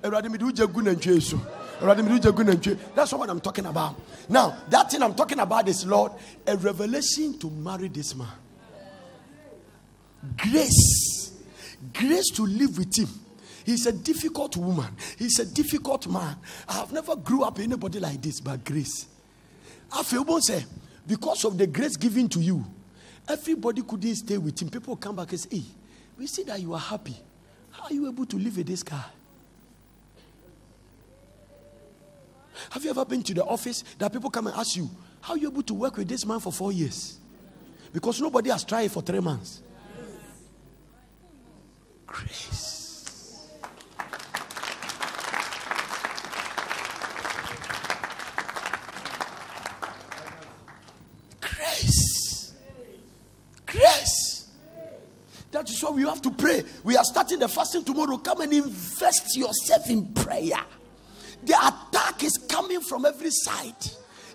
Ewurade mi de uje gu nantwie so. That's what I'm talking about. Now, that thing I'm talking about is Lord, a revelation to marry this man. Grace. Grace to live with him. He's a difficult woman. He's a difficult man. I have never grew up anybody like this, but grace. Feel say, because of the grace given to you, everybody couldn't stay with him. People come back and say, Hey, we see that you are happy. How are you able to live with this guy? Have you ever been to the office that people come and ask you, How are you able to work with this man for four years? Because nobody has tried for three months. Grace. We have to pray. We are starting the fasting tomorrow. Come and invest yourself in prayer. The attack is coming from every side.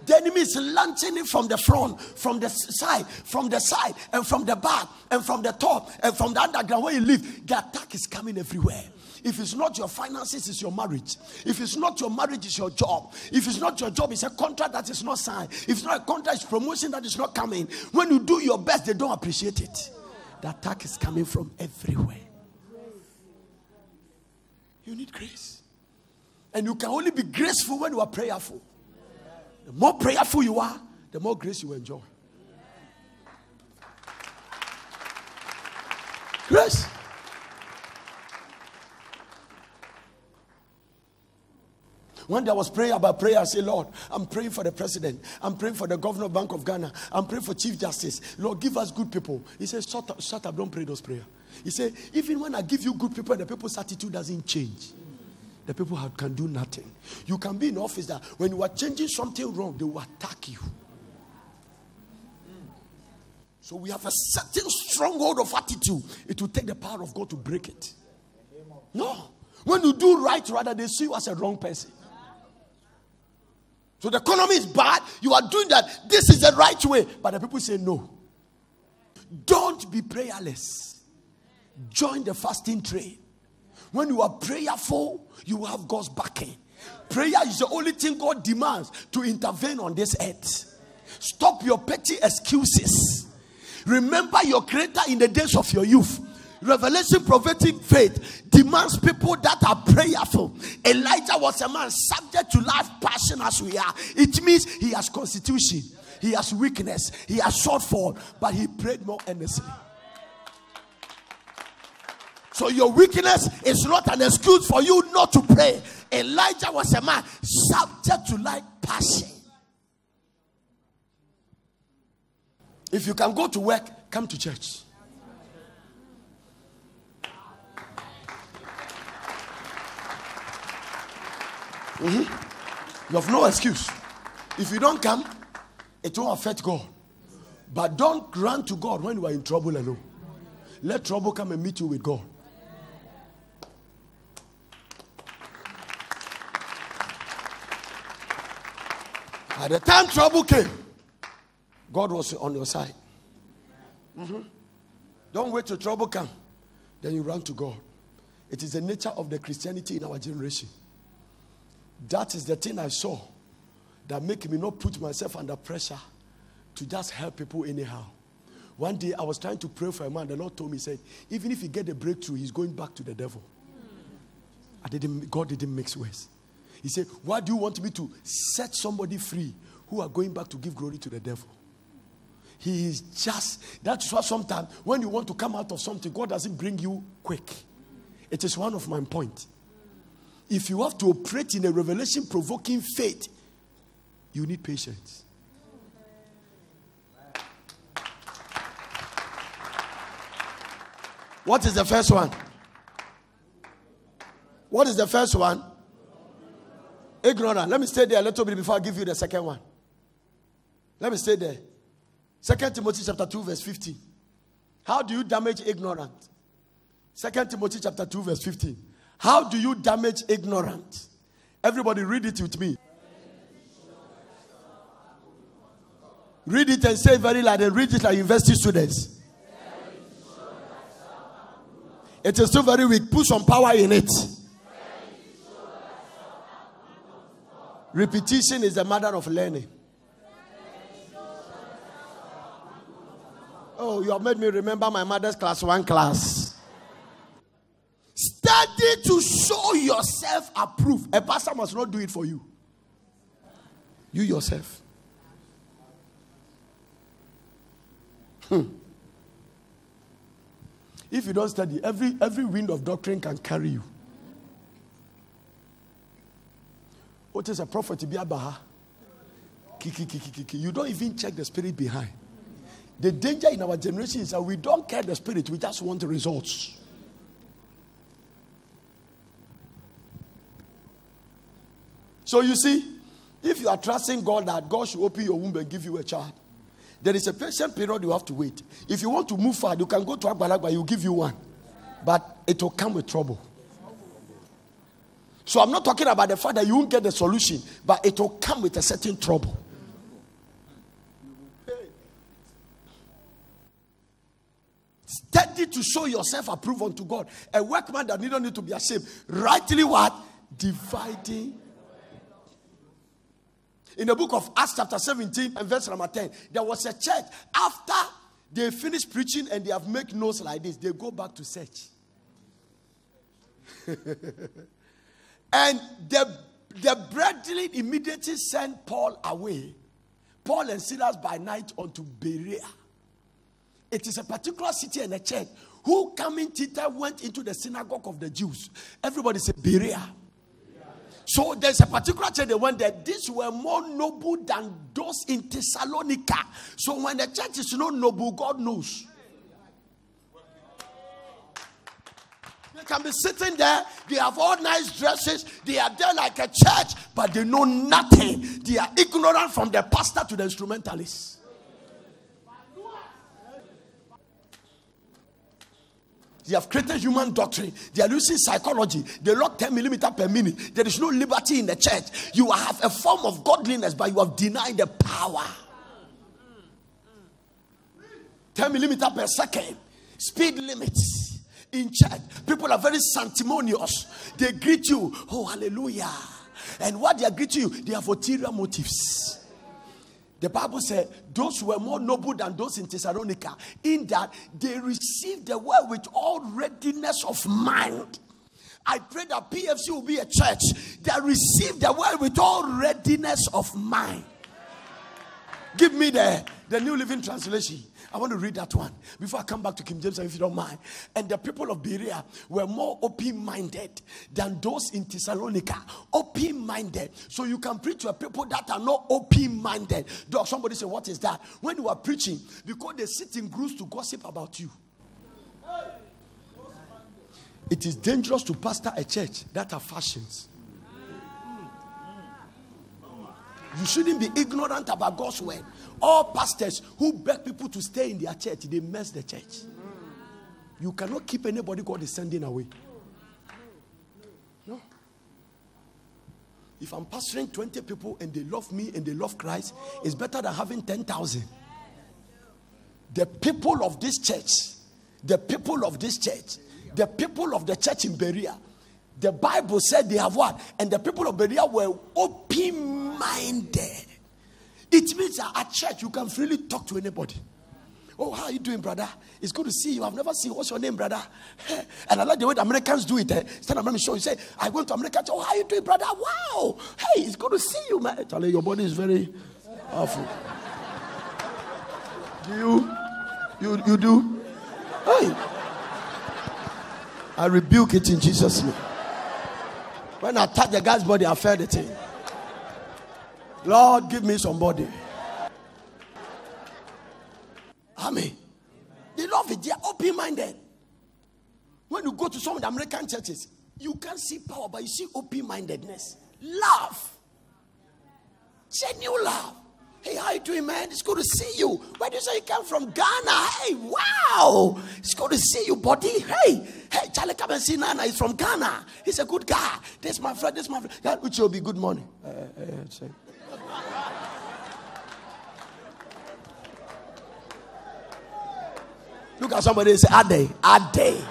The enemy is launching it from the front, from the side, from the side, and from the back, and from the top, and from the underground where you live. The attack is coming everywhere. If it's not your finances, it's your marriage. If it's not your marriage, it's your job. If it's not your job, it's a contract that is not signed. If it's not a contract, it's promotion that is not coming. When you do your best, they don't appreciate it. The attack is coming from everywhere. You need grace. And you can only be graceful when you are prayerful. The more prayerful you are, the more grace you enjoy. Grace. One day I was praying about prayer. I said, Lord, I'm praying for the president. I'm praying for the governor of Bank of Ghana. I'm praying for Chief Justice. Lord, give us good people. He says, shut up, shut up, don't pray those prayers. He said, even when I give you good people the people's attitude doesn't change, the people have, can do nothing. You can be in office that when you are changing something wrong, they will attack you. So we have a certain stronghold of attitude. It will take the power of God to break it. No. When you do right, rather, they see you as a wrong person. So the economy is bad. You are doing that. This is the right way. But the people say no. Don't be prayerless. Join the fasting train. When you are prayerful, you have God's backing. Prayer is the only thing God demands to intervene on this earth. Stop your petty excuses. Remember your creator in the days of your youth. Revelation prophetic faith demands people that are prayerful. Elijah was a man subject to life passion as we are. It means he has constitution, he has weakness, he has shortfall, but he prayed more earnestly. So your weakness is not an excuse for you not to pray. Elijah was a man subject to life passion. If you can go to work, come to church. Mm-hmm. You have no excuse. If you don't come, it won't affect God. But don't run to God when you are in trouble alone. Let trouble come and meet you with God. At the time trouble came, God was on your side. Mm-hmm. Don't wait till trouble come, then you run to God. It is the nature of the Christianity in our generation. That is the thing I saw that make me not put myself under pressure to just help people anyhow. One day I was trying to pray for a man. The Lord told me, he said, even if he get a breakthrough, he's going back to the devil. I didn't, God didn't mix words. He said, Why do you want me to set somebody free who are going back to give glory to the devil? He is just, that's why sometimes when you want to come out of something, God doesn't bring you quick. It is one of my points. If you have to operate in a revelation provoking faith, you need patience. What is the first one? What is the first one? Ignorant. Let me stay there a little bit before I give you the second one. Let me stay there. Second Timothy chapter 2, verse 15. How do you damage ignorant? Second Timothy chapter 2, verse 15. How do you damage ignorant? Everybody read it with me. Read it and say very loud and read it like university students. It is still very weak. Put some power in it. Repetition is the mother of learning. Oh, you have made me remember my mother's class one class. Study to show yourself approved. A pastor must not do it for you. You yourself. Hmm. If you don't study, every, every wind of doctrine can carry you. What is a prophet to be abaha? You don't even check the spirit behind. The danger in our generation is that we don't care the spirit, we just want the results. So you see, if you are trusting God that God should open your womb and give you a child, there is a patient period you have to wait. If you want to move forward, you can go to Agbalagba, he'll give you one. But it will come with trouble. So I'm not talking about the fact that you won't get the solution, but it will come with a certain trouble. Steady to show yourself approved unto God. A workman that need not need to be ashamed. Rightly what? Dividing. In the book of Acts, chapter 17 and verse number 10, there was a church. After they finish preaching and they have made notes like this, they go back to search. And the, the brethren immediately sent Paul away, Paul and Silas by night unto Berea. It is a particular city and a church who coming thither went into the synagogue of the Jews. Everybody said Berea. So there's a particular church they went there. These were more noble than those in Thessalonica. So when the church is not noble, God knows. They can be sitting there, they have all nice dresses, they are there like a church, but they know nothing. They are ignorant from the pastor to the instrumentalist. They have created human doctrine. They are using psychology. They lock 10 millimeter per minute. There is no liberty in the church. You have a form of godliness, but you have denied the power. 10 millimeter per second. Speed limits in church. People are very sanctimonious. They greet you, oh, hallelujah. And what they are greeting you, they have ulterior motives. The Bible said those were more noble than those in Thessalonica, in that they received the word with all readiness of mind. I pray that PFC will be a church that received the word with all readiness of mind. Give me the, the New Living Translation. I want to read that one before I come back to King James, if you don't mind. And the people of Berea were more open minded than those in Thessalonica. Open minded. So you can preach to a people that are not open minded. Dog, somebody say, What is that? When you are preaching, because they sit in groups to gossip about you. It is dangerous to pastor a church that are fashions. You shouldn't be ignorant about God's word. All pastors who beg people to stay in their church, they mess the church. You cannot keep anybody God is sending away. No. If I'm pastoring 20 people and they love me and they love Christ, it's better than having 10,000. The people of this church, the people of this church, the people of the church in Berea, the Bible said they have what? And the people of Berea were open minded. It means that at church you can freely talk to anybody. Oh, how are you doing, brother? It's good to see you. I've never seen. What's your name, brother? And I like the way the Americans do it. Stand up, let me show you. Say, I went to America. Oh, how are you doing, brother? Wow. Hey, it's good to see you, man. Charlie, your body is very powerful. do you? You, you do? Hey. I rebuke it in Jesus' name. When I touch the guy's body, I felt the thing. Lord, give me somebody. Amen. They love it. They are open minded. When you go to some of the American churches, you can't see power, but you see open mindedness. Love. Genuine love. Hey, how you doing, man? It's good to see you. Where do you say you come from? Ghana. Hey, wow. It's good to see you, buddy. Hey, hey, Charlie, come and see Nana. He's from Ghana. He's a good guy. This my friend. This my friend. Which will be good morning. Uh, uh, Look at somebody and say, Ade, Ade.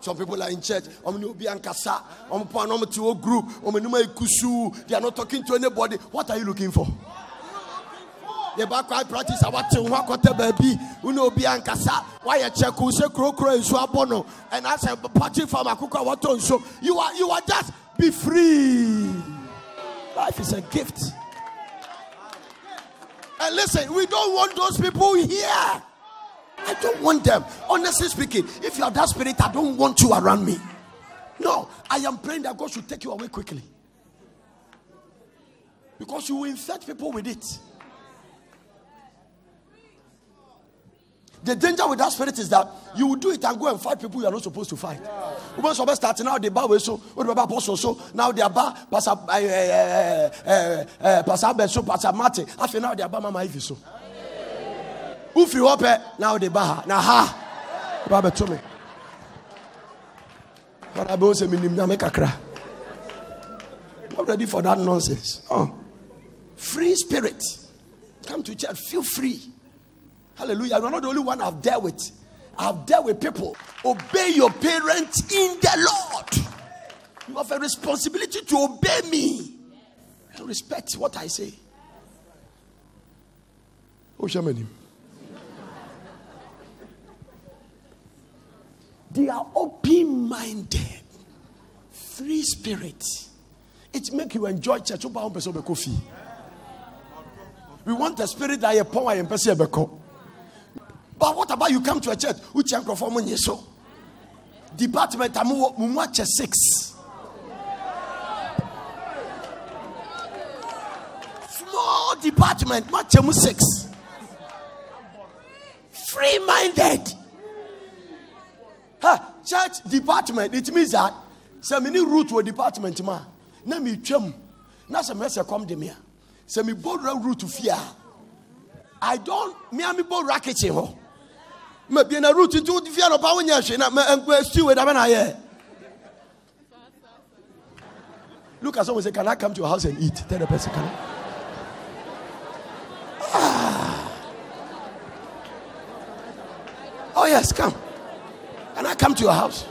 Some people are in church. Um, um, to a group. They are not talking to anybody. What are you looking for? Back I practice I want to walk with the baby. Uno be ankasa. Why a check who say crow crow is abono. And I say party from a what so you are you are just be free. Life is a gift. And listen, we don't want those people here. I don't want them. Honestly speaking, if you have that spirit, I don't want you around me. No, I am praying that God should take you away quickly. Because you will infect people with it. The danger with that spirit is that you will do it and go and fight people you are not supposed to fight. When somebody starting now, they bow so, what about apostle so now they are bar, Pastor, uh, uh, uh, Pastor Abel Pastor Martin. After now they are bar Mama Ivy so. Wofiri hɔ now na bar ba ha. Na ha ba bɛto me ɔna bɛwo sɛ menim nyame kakra not ready for that nonsense. Oh. free spirit. Come to church feel free hallelujah. You're not the only one i've dealt with. I've dealt with people. Obey your parents in the lord. You have a responsibility to obey me. And respect what i say. Oh shamanim They are open minded, free spirit. It make you enjoy church. We want a spirit that you power and person But what about you come to a church which can perform on so? Department watch six. Small department, match six. Free minded. Ha, church department, it means that sɛ mene root a department ma na metwam na sɛ mɛsɛ kɔm de me sɛ mebɔ wura root fie a i don't mea mebɔ wura kitchen hɔ ma bie na root nti wode fie anɔpa wonyɛ hwee na stiwe da bɛna ayɛ look at someone say can i come to your house and eat tell the person can I? Ah. oh yes come can i come to your house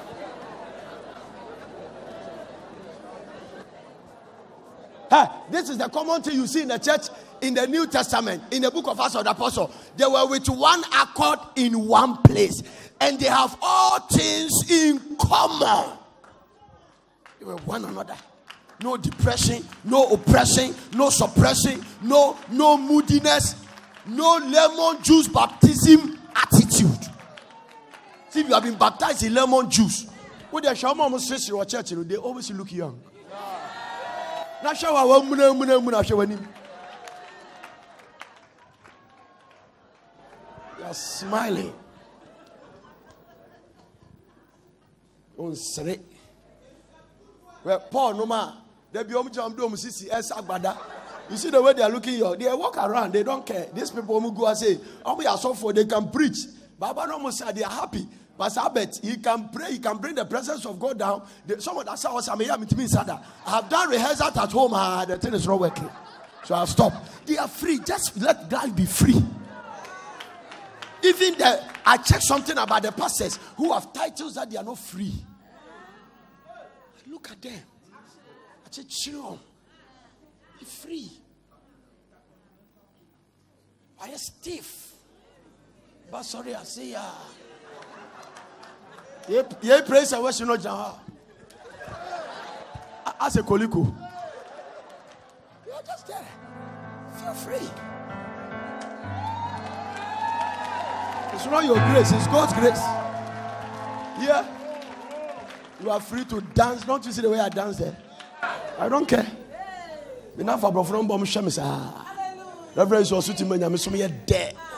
Hey, this is the common thing you see in the church in the New Testament, in the book of Acts of the Apostle. They were with one accord in one place, and they have all things in common. They were one another. No depression, no oppression, no suppression, no no moodiness, no lemon juice baptism attitude. See, if you have been baptized in lemon juice, they show almost church, they always look young na hwɛ wa muna muna muna hwɛ w'anim. You are smiling. Onsere. Well paul noma dabi ɔmo gyina ɔmo de ɔmo sisi ɛsɛ agbada. You see the way they are looking here? They walk around they don't care. These people ɔmo go say ɔmo yɛ asɔfo they can preach. Baba ɔmo say they are happy Pastor Albert, he can pray, he can bring the presence of God down. The, someone that saw us, I mean, I have done rehearsal at home, ah, the thing is not working. So I've stopped. They are free. Just let God be free. Even the, I checked something about the pastors who have titles that they are not free. Look at them. I said, chill. Be free. I am stiff. But sorry, I say, yeah. Yɛ praise and worship no gyina hɔ as a koliko you are just there. Feel free. It's not your grace it's God's grace. Yeah. You are free to dance. Don't you see the way I dance there? I don't care. Me na fa aborɔfo no mbɔ mo hwɛ me saa reverend sɛ ɔso ti ma nyame som yɛ dɛ Wo-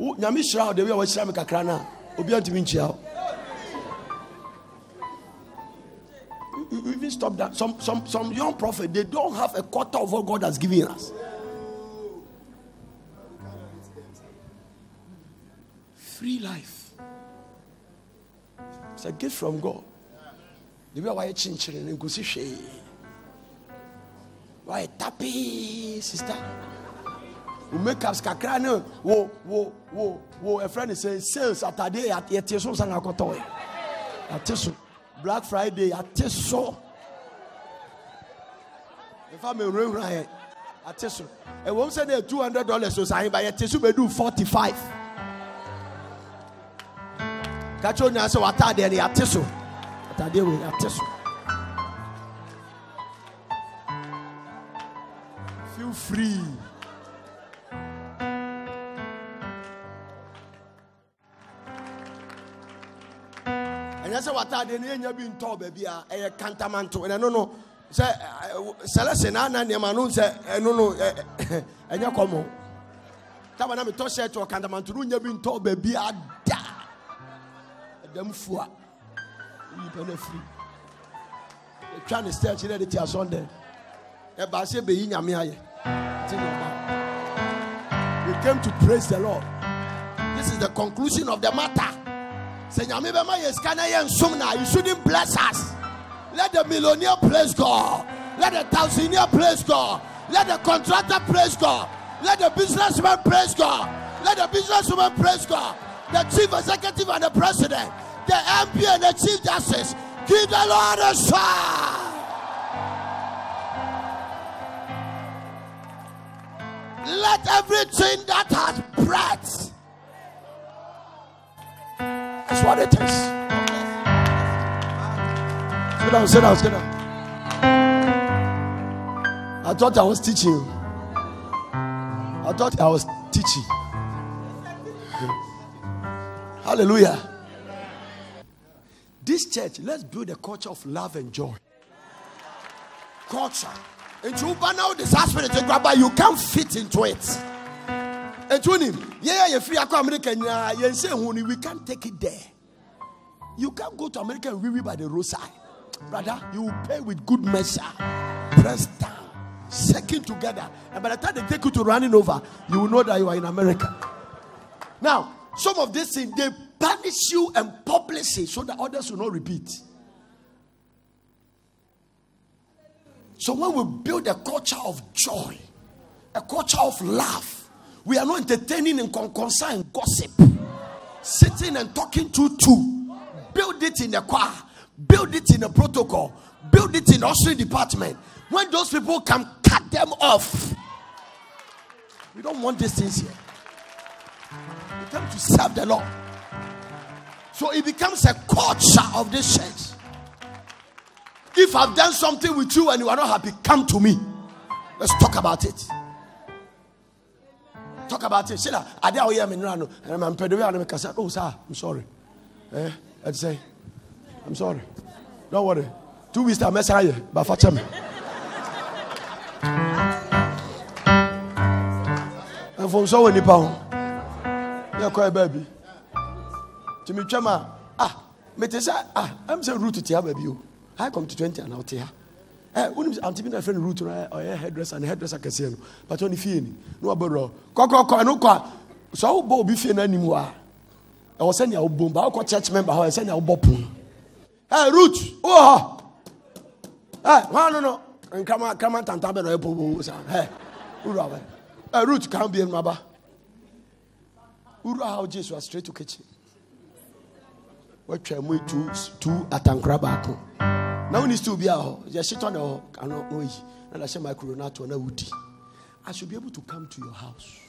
nyame hyira wo de wi a wahyira me kakra no a obi antumi nkyia wo. You- even stop that. Some, some, some young prophet they don't have a quarter of what god has given us. Free life. It's a gift from god. A wayɛ kyenkyere no nkosi hwee wayɛ tapee sister makeups kakra ne wo wo wo wo ɛfrɛ ne sɛ sales atadeɛ yɛ- yɛte so nsa na akɔtɔ yɛ yɛate so. Black friday yɛate so. Ɛfa ma nwurawura yɛ yɛate so. Ɛwɔm sɛ ne yɛ two hundred dollars o saa ba yɛte so bɛdu forty five kakyɛ onyaa sɛ w'ataadeɛ no yɛate so. Atadeɛ wei yɛate so. Feel free. Ɛnyɛ sɛ wataade no yɛnya bi ntɔɔ baabi a ɛyɛ kantamanto. Ɛno no sɛ sɛlɛse na ana nneɛma no sɛ ɛno no ɛnyɛ kɔmɔ. Taba na metɔ hyɛ tɔ kantamanto no nya bi ntɔɔ baabi a da. Ɛdam fua. Nipa no afiri. Ɛtwa ne stɛkyi dɛ de ti dɛ ɛbaa sɛ bɛyi nyame ayɛ. Nti ne we came to praise the lord. This is the conclusion of the matter na you shouldn't bless us. Let the millionaire praise god. Let the thousandaire praise god. Let the contractor praise god. Let the businessman praise god. Let the businesswoman praise god. The chief executive and the president the mp and the chief justice give the lord a shout. Let everything that has breath that's what it is. Sit down, sit down, sit down. I thought I was teaching. I thought I was teaching. Hallelujah. This church, let's build a culture of love and joy. Culture. Into spirit, but you can't fit into it. Ɛtu nim yɛyɛ yɛfiri akɔ america nyinaa yɛnsɛ hu no we can't take it there you can't go to america and wiwi by the roadside brother, you will pay with good measure. Press down, shaking together. And by the time they take you to running over, you will know that you are in America. Now, some of these things they punish you and publish it so that others will not repeat. So when we build a culture of joy, a culture of love, we are not entertaining and concern gossip, sitting and talking to two. Build it in the choir, build it in the protocol, build it in the ushering department. When those people come, cut them off. We don't want these things here. We come to serve the Lord. So it becomes a culture of this church. If I've done something with you and you are not happy, come to me. Let's talk about it. Talk about it. Sheila, I did hear me no, and I'm pedo and I say, "Oh, sir, I'm sorry." Eh, I'd say, "I'm sorry." Don't worry. Two weeks time, message you, but for me. And from so many pound, you're quite baby. To me, chama, ah, me say, ah, I'm saying root to tia baby. You. I come to 20 and out here. Eh, wonim ante bi na friend root no ɔyɛ hairdresser ne hairdresser kɛseɛ no but ɔne fie ni na wabɛrɛ kɔkɔkɔ ɛno kɔ a sɛ wobɔ obi fie no anim a ɛwɔ sɛnea wobom ba wokɔ church member hɔ ɛ sɛnea wobɔ pon eh, root wowɔ hɔ eh, hɔ no no. Nkrama krama ntanta bɛ na ɔyɛ popo sa eh, wura wɛ eh, root kan bie no aba wura ha wogye so a straight to kitchen watwa mu tu tu atankora baako. Na woni still bi a hɔ yɛhyetɔ ne hɔ ano no yi na da hyɛ micro no ato na wodi i should be able to come to your house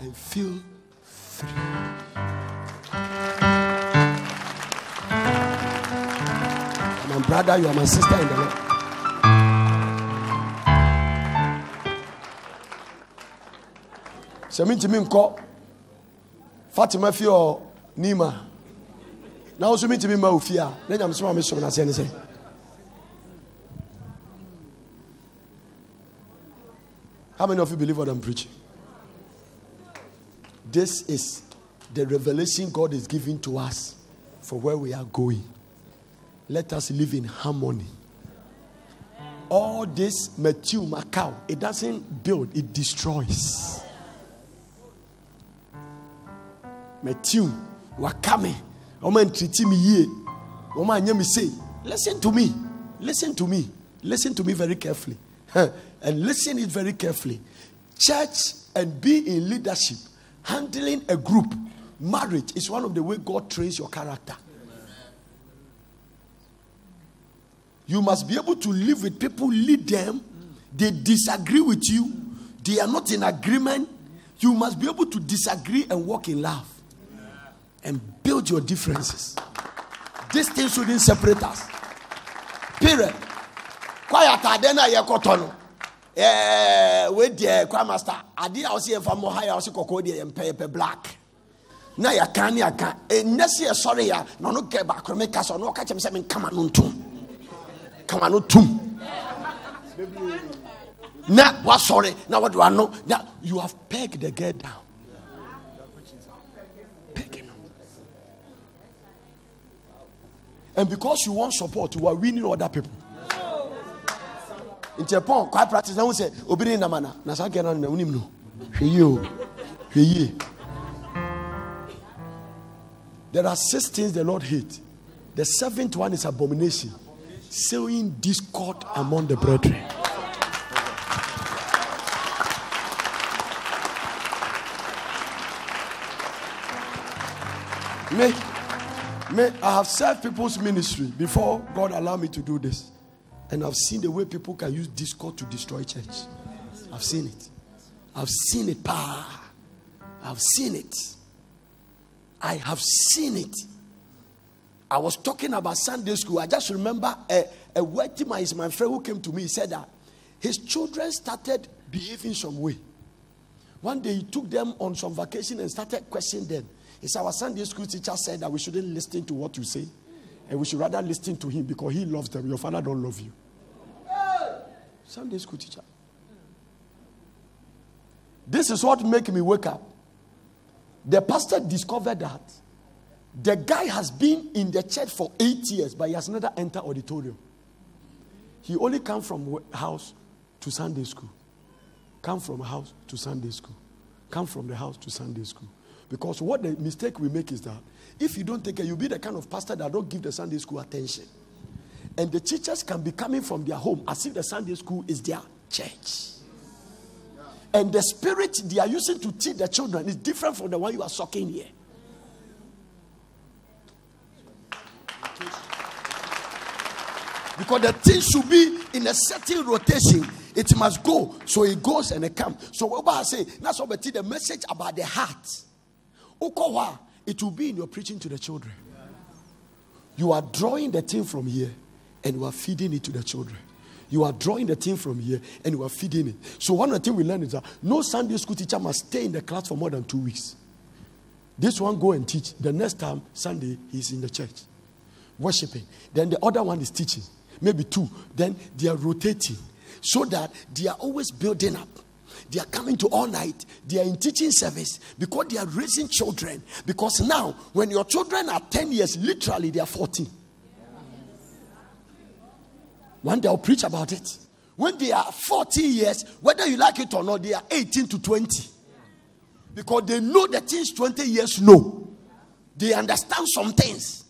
and feel free. My brother you are my sister in the lord. Sɛ mentimi nkɔ fatima fie ɔ nima na wo so mentimi ma wo fie a na nyame so ma mesom no aseɛ ne sɛ. How many of you believe what i'm preaching? This is the revelation god is giving to us for where we are going. Let us live in harmony. All this Matthew Macau, it doesn't build, it destroys. Matthew, wakame, woman treat me ye, woman me say, listen to me, listen to me, listen to me very carefully, and listen it very carefully. Church and be in leadership, handling a group, marriage is one of the way God trains your character. You must be able to live with people, lead them. They disagree with you, they are not in agreement. You must be able to disagree and walk in love and build your differences. This thing shouldn't separate us. Period. Quiet adena yekoto no. Eh, we dear kwa master. Adi a osi efa mo high osi koko de yempe yempe black. Na ya kan ya kan. E nesi e sorry ya. No no ke ba krome kasa no ka chem se men kama no ntum. Kama no tum. What sorry. Na what do I know? Now you have pegged the girl down. Peg him. And because you want support, you are winning other people. nti ɛpɔn kwa practice na ho sɛ obi ne nam na saa gɛ no na wonim no. Hwɛ yie there are six things the lord hate the seventh one is abomination. Sowing discord among the brethren. Me me i have served people's ministry before god allowed me to do this and I've seen the way people can use discord to destroy church. I've seen it. I've seen it. Pa. I've seen it. I have seen it. I was talking about Sunday school. I just remember a, a white man is my friend who came to me. He said that his children started behaving some way. One day he took them on some vacation and started questioning them. Said, Our Sunday school teacher said that we shouldn't listen to what you say. And we should rather listen to him because he loves them. Your father don't love you. Sunday school teacher. This is what make me wake up. The pastor discovered that The guy has been in the church for eight years, but he has never entered auditorium. He only come from house to Sunday school. Come from house to Sunday school. Come from the house to Sunday school. Because what the mistake we make is that if you don't take care, you'll be the kind of pastor that don't give the Sunday school attention. And the teachers can be coming from their home as if the Sunday school is their church. And the spirit they are using to teach the children is different from the one you are sucking here. Because the thing should be in a certain rotation. It must go. So it goes and it comes. So what I say, that's what we teach the message about the heart. Okowa, It will be in your preaching to the children. You are drawing the thing from here and you are feeding it to the children. You are drawing the thing from here and you are feeding it. So one of the things we learn is that no Sunday school teacher must stay in the class for more than two weeks. This one go and teach. The next time Sunday he's in the church worshiping. Then the other one is teaching. Maybe two. Then they are rotating so that they are always building up. They are coming to all night. They are in teaching service because they are raising children. Because now, when your children are 10 years, literally they are 14. One day I'll preach about it. When they are 14 years, whether you like it or not, they are 18 to 20. Because they know the things 20 years know. They understand some things.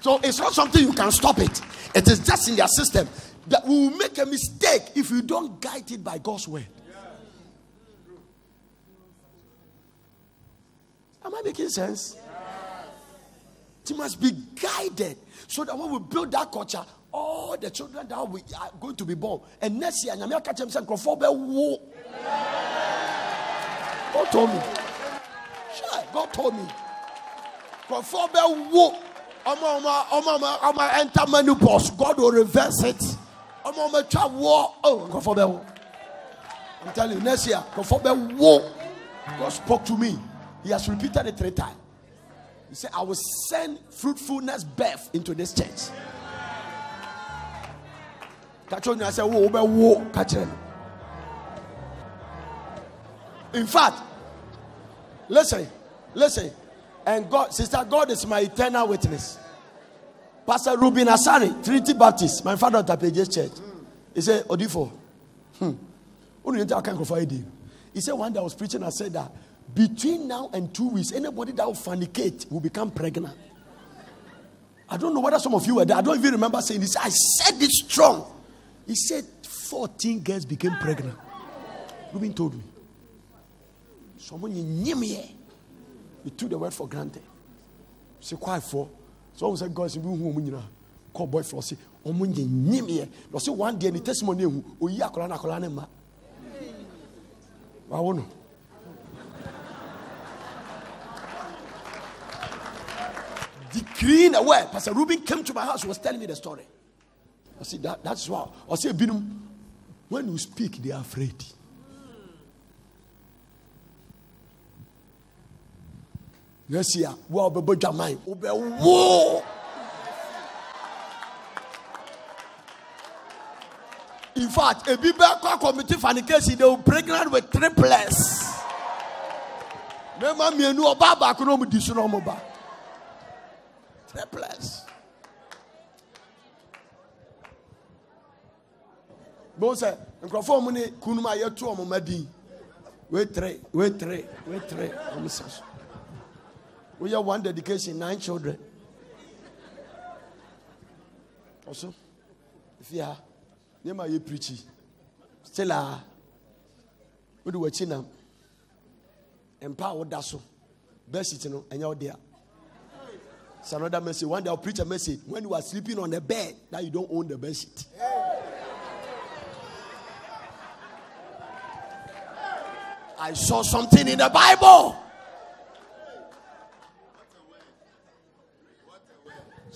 So it's not something you can stop it. It is just in their system that we will make a mistake if you don't guide it by God's word. Am I making sense? It must be guided so that when we build that culture, all the children that we are going to be born, and next year, Nyame aka kyerɛ me sɛ. God told me. Sure, God told me. Nkurɔfoɔ bɛwo. Ọmọ ọmọ ọmọ ọmọ ọmọ enter menopause. God will reverse it. Ọmọ ọmọ twa wọ. Oh, nkurɔfoɔ bɛwo. I'm telling you, next year, nkurɔfoɔ bɛwo. God spoke to me. He has repeated it three times. He said, I will send fruitfulness birth into this church. Catch on, I said, Wo, wo, wo, catch him. In fact, listen, listen. And God, sister, God is my eternal witness. Pastor Ruben Asari, Trinity Baptist, my father at Tapejes Church. He said, Odifo, hmm. He said, one day I was preaching, I said that between now and two weeks, anybody that will fornicate will become pregnant. I don't know whether some of you were there. I don't even remember saying this. I said it strong. He said 14 girls became pregnant. Ruben told me. Someone you knew me. He took the word for granted. Say quiet for. So I said, God, say, who you call boy for say, Omun ye knew me here. No, say one day, the testimony, oh, yeah, Kolana, Kolana, ma. I won't know. decreeing a word. Pastor Ruben came to my house, was telling me the story. I said, that, that's why. I said, Binum, when you speak, they are afraid. Yes, yeah. Well, but but Jamai, whoa. In fact, a Bible committee fornication, they were pregnant with triplets. Remember me, no, Baba, I couldn't be no more triplets. bó sɛ nkurɔfoɔ mu ne kunum a yɛtu ɔmo ma din wetere wetere wetere ɔmo sɛ so woyɛ one dedication nine children ɔso fia nneɛma yɛ pirikyi still uh, a wode w'akyi nam mpa a woda so bɛsit no ɛnyɛ wo dea It's another message. One day I'll preach a message when you are sleeping on the bed that you don't own the bed. I saw something in the Bible.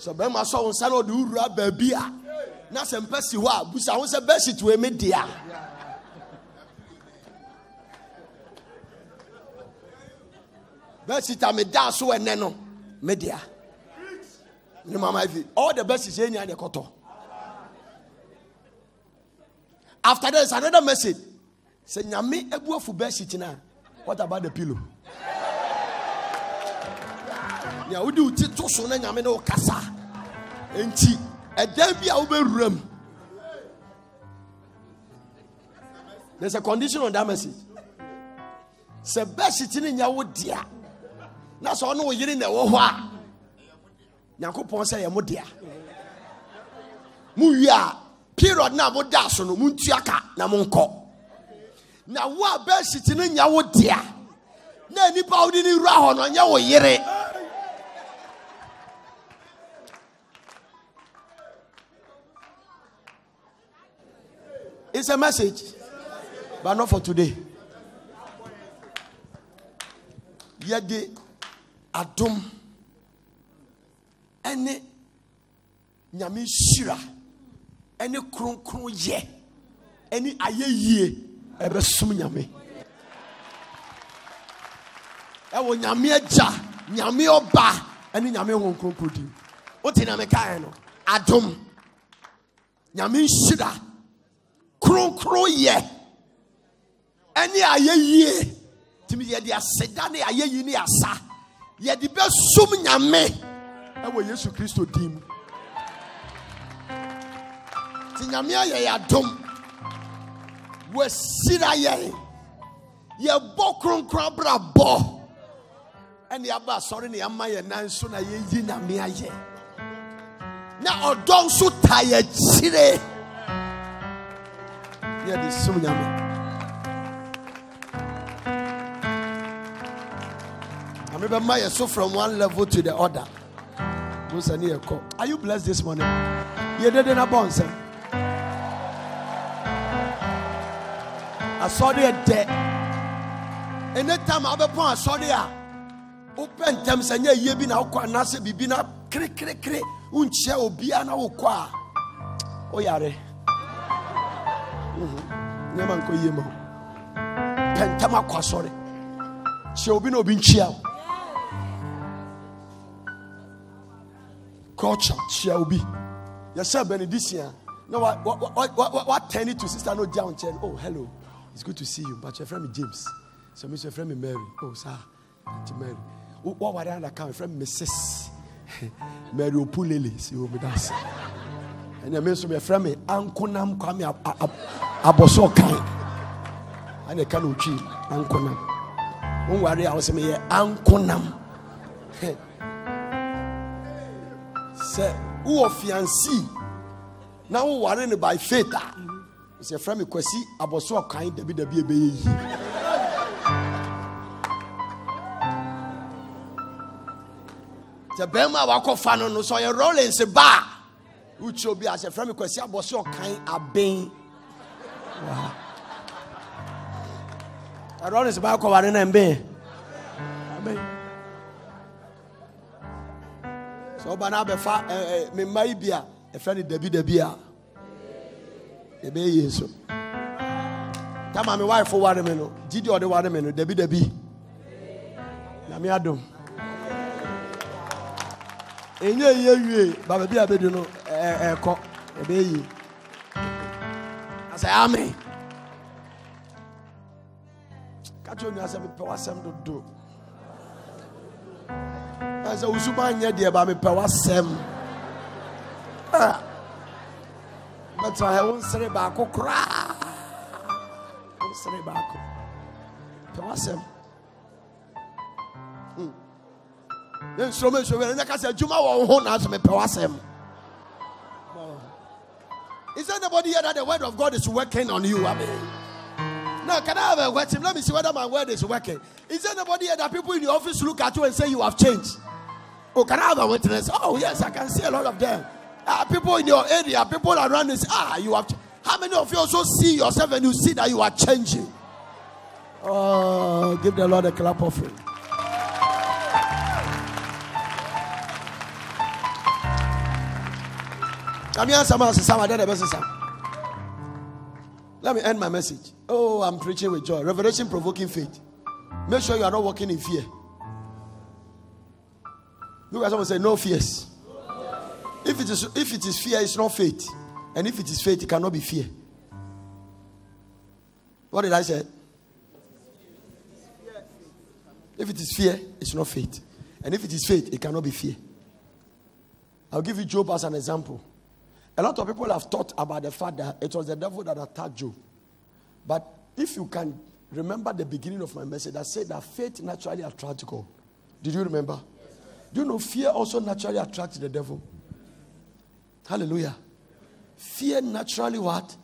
So bɛma sɔ wo nsa na ɔde wowura baabi a na sɛ mpɛ si hɔ a busa ho sɛ bɛsit wei me dea. Bɛsit a medaa so ɛnɛ no me dea. Ne mama ife all the best is any the koto after that is another message. Say nyame ebu afu best sheet na what about the pillow nea wode wo ti to so na nyame ne wo kasa. Enti ɛdan bi a wobɛwura mu. There's a condition on that message. Sɛ bɛhyete ne nyɛ wo dea na sɛ ɔne wo yere na ɛwɔ hɔ a nyankopɔn sɛ yɛ mo dea. Mowie a period na moda so no montua ka na monkɔ na wo a bɛhyete ne nyɛ wo dea na nipa wode ne wura hɔ no ɔnyɛ wo yere It's a message, but not for today. Yɛde adom ɛne nyame nhyira ɛne kronkron yɛ ɛne ayɛyie ɛbɛsom nyame. Ɛwɔ nyame agya nyame ɔba ɛne nyame ho kronkron dim wote na mekaeɛ no adom nyame nhyira kronkron yɛ. Ɛne ayɛyie tumi yɛde aseda ne ayɛyi ne asa. Yɛde bɛsom nyame ɛwɔ yesu kristo dim nti nyame ayɛ yɛ adom. Wɔasira yɛn. Yɛbɔ kronkron abrabɔ. Ɛne yɛaba asɔre ne yɛama yɛn nan so na yɛyi nyame ayɛ. Na ɔdɔ nso ta yɛkyire ame bɛma yɛ so from one level to the other. Are you blessed this morning? Yɛdede na bɔ nsɛm asɔre yɛ dɛ ɛne tam a wobɛpɔn asɔre a wopɛ ntɛm sɛ nyɛ yie bi na wokɔ anaasɛ biribi na kerekerekere wonkyia obiaa na wokɔ a woyare Mhm. Nneɛma nkɔ yie ma wo pɛ ntɛm akɔ asɔre kyia obi na obi nkyia culture kyia obi. Yɛsɛ benediction na wa wa wa wa it to sister no nkyɛn oh hello. It's good to see you. But your friend me james. So me so your friend me mary. Oh sir aunty mary. Wo wa ware anda kan friend me mrs mary opulele si o me das ɛnna me nso friend me ankonam kwame ab- ab- abɔsɔ kan ɛna ɛka na otwi ankonam. Wɔn ware a wɔsɛ yɛ ankonam. Sɛ wowɔ fiansi na woware no by faith a sɛ frɛ me kwasi abɔso ɔkan dabidabi ɛbɛyɛ yi. Sɛ bɛrima a wakɔfa no no sɛ ɔyɛ rollins ba a wokyerɛ obi a sɛ frɛ me kwasi abɔso ɔkan aben Wow. Ɛ rollins ba akɔware no mbɛn aben sɛ ɔba no abɛfa ɛ, ɛ, me mma yi bi a ɛfrɛ no dabi dabi a ɛbɛyɛ yie nso tama me wife ware me no. Gyidi ɔde ware me no. Dabi dabi nyame adom ɛnyɛ yie wie ba baabi a bɛdu no ɛ- ɛ- ɛkɔ ɛbɛyɛ yie asɛ amen. Ka kyerɛ onua sɛ mepɛ w'asɛm dodo. Ɛ sɛ wosuma nyɛ deɛ ba mepɛ w'asɛm Ah. bɛtena hɛ wo nsere baako koraa wo nsere baako pɛ w'asɛm Hmm. Adwuma ho Is anybody here that the word of God is working on you? I mean, now can I have a word? Let me see whether my word is working. Is anybody here that people in the office look at you and say you have changed? Oh, can I have a witness? Oh, yes, I can see a lot of them. Ah, people in your area, people around this. Ah, you have. ch- How many of you also see yourself and you see that you are changing? Oh, give the Lord a clap offering. I'm here, someone says, "Someone did the best, Let me end my message. Oh, I'm preaching with joy. Revelation provoking faith. Make sure you are not walking in fear. Look at someone say, No fears. If it is if it is fear, it's not faith. And if it is faith, it cannot be fear. What did I say? If it is fear, it's not faith. And if it is faith, it cannot be fear. I'll give you Job as an example. A lot of people have thought about the fact that it was the devil that attacked Job. But if you can remember the beginning of my message, I said that faith naturally attracts God. Did you remember? Do you know fear also naturally attracts the devil? Hallelujah. Fear naturally what?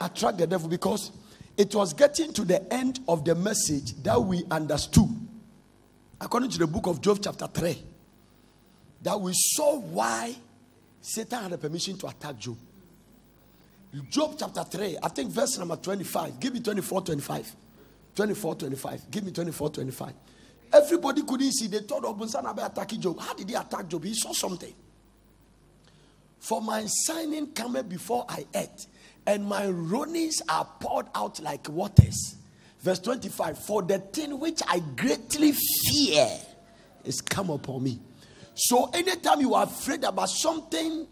Attract the devil because it was getting to the end of the message that we understood. According to the book of Job, chapter 3, that we saw why Satan had a permission to attack Job. Job chapter 3, I think verse number 25. Give me 24, 25. 24, 25. Give me 24, 25. Everybody couldn't see. They thought oh, Obunsana attacking Job. How did he attack Job? He saw something. For my signing cometh before I ate, and my runnings are poured out like waters. Verse 25 For the thing which I greatly fear is come upon me. So, anytime you are afraid about something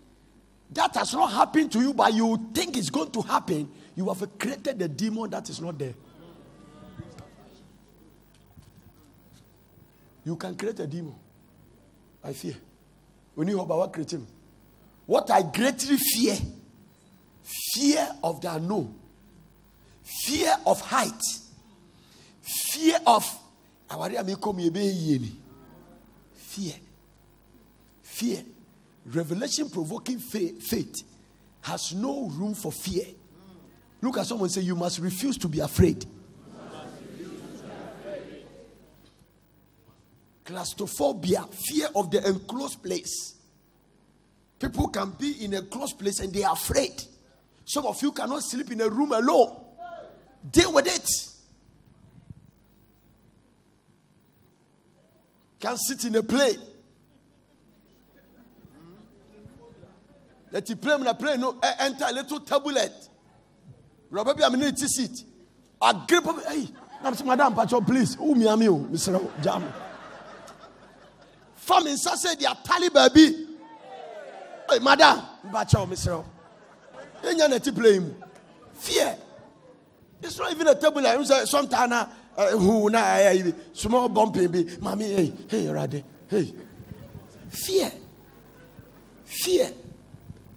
that has not happened to you, but you think it's going to happen, you have created a demon that is not there. You can create a demon. I fear. When you about creating, what I greatly fear, fear of the unknown, fear of height, fear of fear, fear, revelation provoking faith has no room for fear. Look at someone say, You must refuse to be afraid. Claustrophobia, fear of the enclosed place. People can be in a closed place and they are afraid. Some of you cannot sleep in a room alone. Deal with it. Can't sit in a plane. Let you play in a no, eh, enter a little tablet. Robert, I'm in a seat. I grip hey, Madam Pacho, please. Who me, am you, Mr. Jam? From inside, say, they are tally baby. Hey, madam, bacha misro. Enya na play him. Fear. It's not even a table like sometimes uh, eh, who na eh, small bumping be mommy hey hey rade hey fear fear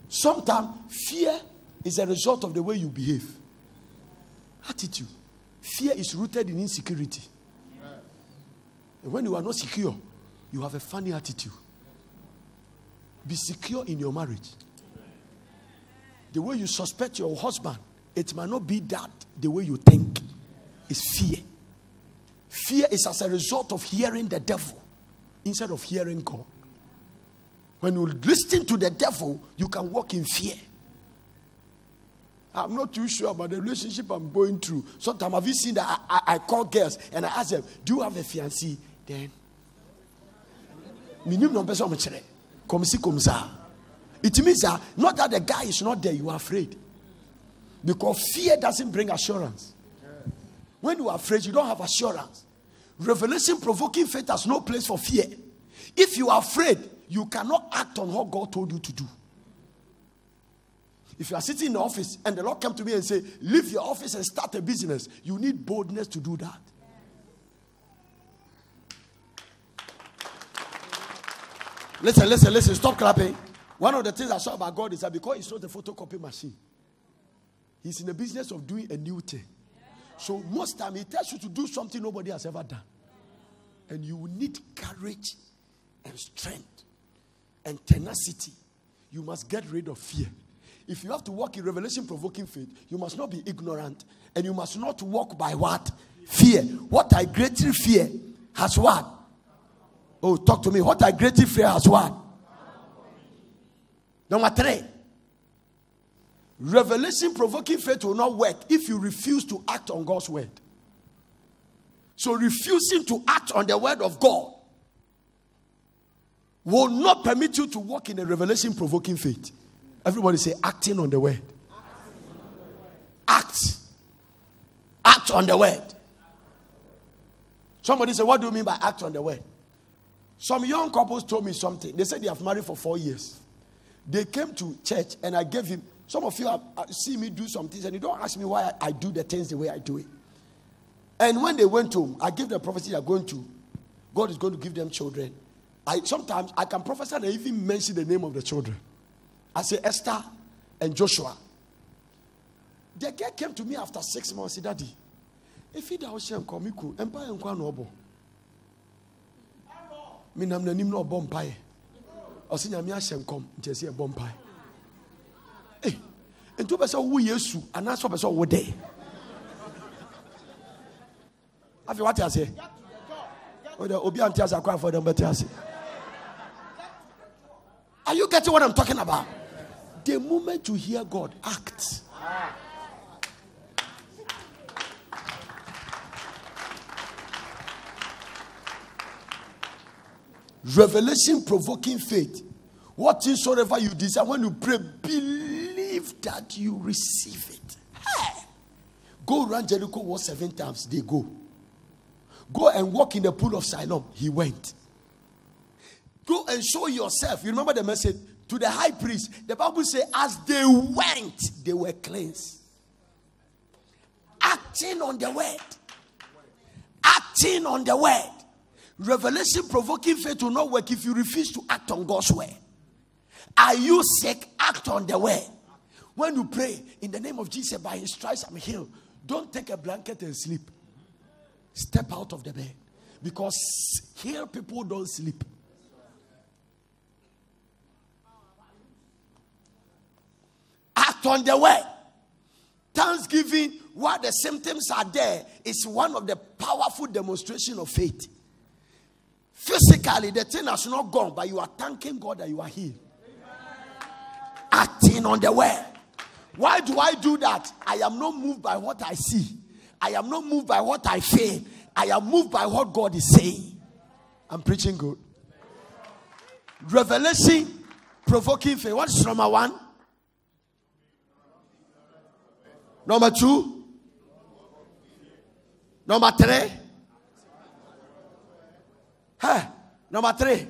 sometimes fear is a result of the way you behave attitude fear is rooted in insecurity and when you are not secure you have a funny attitude be secure in your marriage. The way you suspect your husband, it might not be that the way you think. It's fear. Fear is as a result of hearing the devil instead of hearing God. When you listen to the devil, you can walk in fear. I'm not too sure about the relationship I'm going through. Sometimes have you seen that I, I, I call girls and I ask them, Do you have a fiancé? Then, It means that not that the guy is not there, you are afraid. Because fear doesn't bring assurance. When you are afraid, you don't have assurance. Revelation provoking faith has no place for fear. If you are afraid, you cannot act on what God told you to do. If you are sitting in the office and the Lord come to me and say, leave your office and start a business, you need boldness to do that. Listen, listen, listen. Stop clapping. One of the things I saw about God is that because He's not a photocopy machine, He's in the business of doing a new thing. So most time He tells you to do something nobody has ever done. And you need courage and strength and tenacity. You must get rid of fear. If you have to walk in revelation provoking faith, you must not be ignorant and you must not walk by what? Fear. What I greatly fear has what? Oh, talk to me. What I greatly fear has what? Number three. Revelation provoking faith will not work if you refuse to act on God's word. So, refusing to act on the word of God will not permit you to walk in a revelation provoking faith. Everybody say, acting on the word. Act. Act on the word. Somebody say, What do you mean by act on the word? Some young couples told me something. They said they have married for four years. They came to church and I gave him. Some of you have uh, see me do some things and you don't ask me why I, I do the things the way I do it. And when they went home, I gave the prophecy they are going to, God is going to give them children I sometimes I can prophesy and even mention the name of the children. I say Esther and Joshua. The girl came to me after six months. Said, Daddy, if he does shame komiku, empire and kwan obo. Me nam nanim no bompaye. Ɔsi nyame ahyɛ nkɔm nkyɛn sɛ ɛbɔ mpae. Ee, nti wopɛ sɛ wowu Yesu anaasɛ wopɛ sɛ wowo dɛ? Afei wate? Wode obi ante ase akɔ afɔ dɛm bɛte ase. Are you getting what I'm talking about? The moment you hear God, act. Revelation provoking faith. Whatsoever you desire, when you pray, believe that you receive it. Hey. Go around Jericho was seven times, they go. Go and walk in the pool of Siloam, he went. Go and show yourself. You remember the message to the high priest. The Bible says, as they went, they were cleansed. Acting on the word. Acting on the word. Revelation provoking faith will not work if you refuse to act on God's word. Are you sick? Act on the word. When you pray in the name of Jesus, by his stripes I'm healed. Don't take a blanket and sleep. Step out of the bed. Because here people don't sleep. Act on the word. Thanksgiving, while the symptoms are there, is one of the powerful demonstration of faith. Physically, the thing has not gone, but you are thanking God that you are healed. Acting on the word. Why do I do that? I am not moved by what I see. I am not moved by what I feel. I am moved by what God is saying. I'm preaching good. Revelation, provoking faith. What is number one? Number two? Number three? Hey, number three.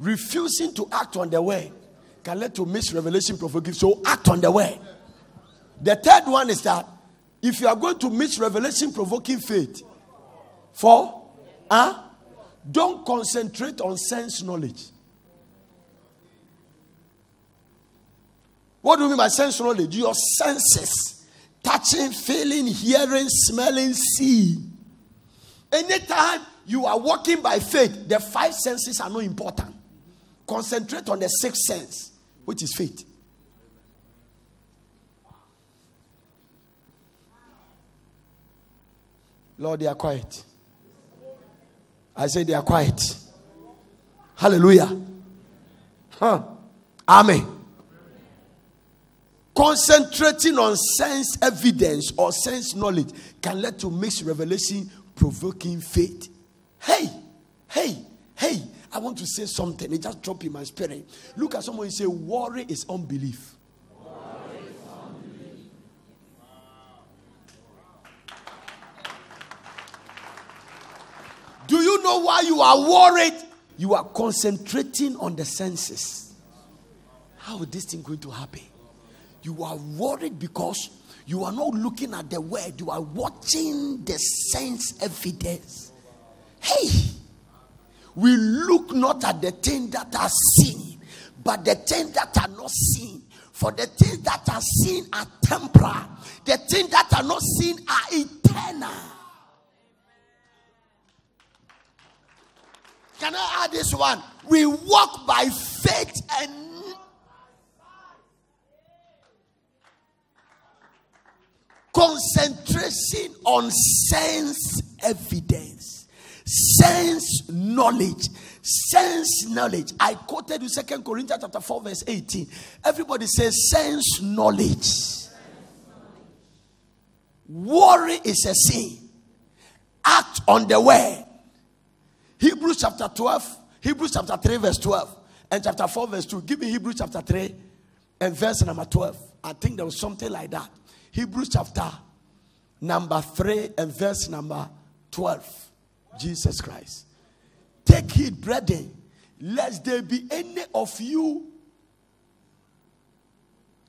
Refusing to act on the word can lead to misrevelation provoking. So act on the word. The third one is that if you are going to miss revelation provoking faith, for huh, don't concentrate on sense knowledge. What do you mean by sense knowledge? Your senses touching, feeling, hearing, smelling, seeing. Anytime you are walking by faith, the five senses are not important. Concentrate on the sixth sense, which is faith. Lord, they are quiet. I say they are quiet. Hallelujah. Huh. Amen. Concentrating on sense evidence or sense knowledge can lead to mixed revelation provoking faith. Hey, hey, hey, I want to say something. It just dropped in my spirit. Look at someone and say, Worry is unbelief. Worry is unbelief. Do know why you are worried? You are concentrating on the senses. How is this thing going to happen? You are worried because you are not looking at the word, you are watching the sense evidence. Hey, we look not at the things that are seen, but the things that are not seen. For the things that are seen are temporal, the things that are not seen are eternal. Can I add this one? We walk by faith and concentration on sense evidence sense knowledge sense knowledge. I quoted you second corinthians chapter 4 verse 18 everybody says sense knowledge. Worry is a sin. Act on the word hebrews chapter 12 hebrews chapter 3 verse 12 and chapter 4 verse 2 give me hebrews chapter 3 and verse number 12 i think there was something like that Hebrews chapter number 3 and verse number 12. Jesus Christ. Take heed, brethren, lest there be any of you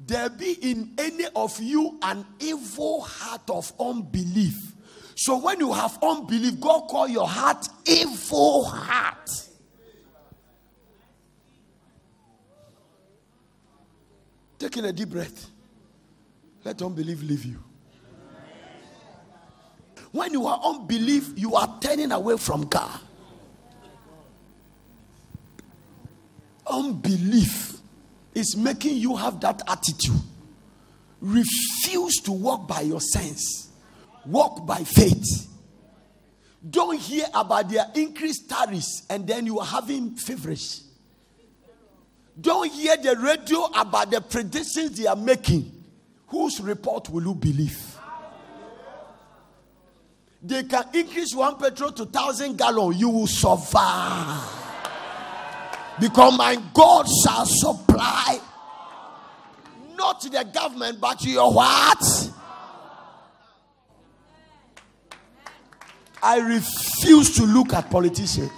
there be in any of you an evil heart of unbelief. So when you have unbelief, God call your heart evil heart. Taking a deep breath. Let unbelief leave you. When you are unbelief, you are turning away from God. Unbelief is making you have that attitude. Refuse to walk by your sense, walk by faith. Don't hear about their increased tariffs and then you are having feverish. Don't hear the radio about the predictions they are making. Whose report will you believe? They can increase one petrol to thousand gallon. You will survive because my God shall supply not to the government but your what? I refuse to look at politicians.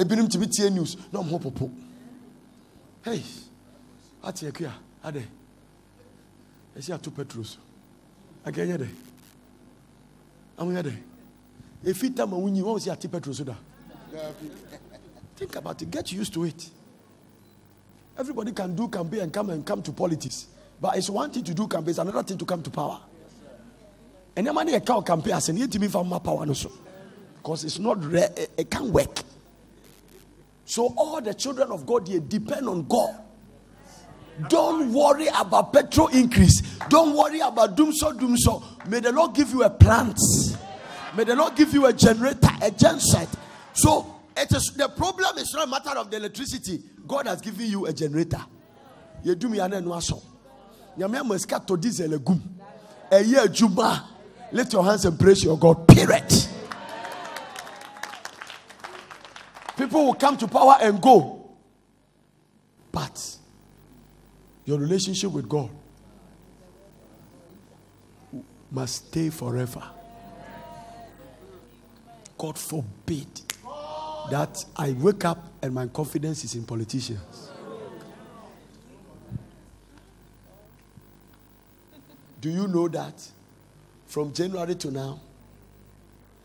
ebinom tumi tie news na ɔmo popo. Hey ate akua ade. Ɛsi ato petrol so akɛnyɛ dɛ amoyɛ dɛ efi tam a wunyi wɔn si ate petrol so da think about it. Get used to it everybody can do campaign and come and come to politics but it's one thing to do campaign it's another thing to come to power ne yɛ ka o campaign ne yɛ tumi fa ma power also. because it's not rare it, it can work. So all the children of God depend on God. Don't worry about petrol increase. Don't worry about doom so doom so. May the Lord give you a plant. May the Lord give you a generator, a genset. So it is the problem is not a matter of the electricity. God has given you a generator. You do me an so. Nyame amaska to diesel egum. A year juma. Lift your hands and praise your God. Period. People will come to power and go. But your relationship with God must stay forever. God forbid that I wake up and my confidence is in politicians. Do you know that from January to now,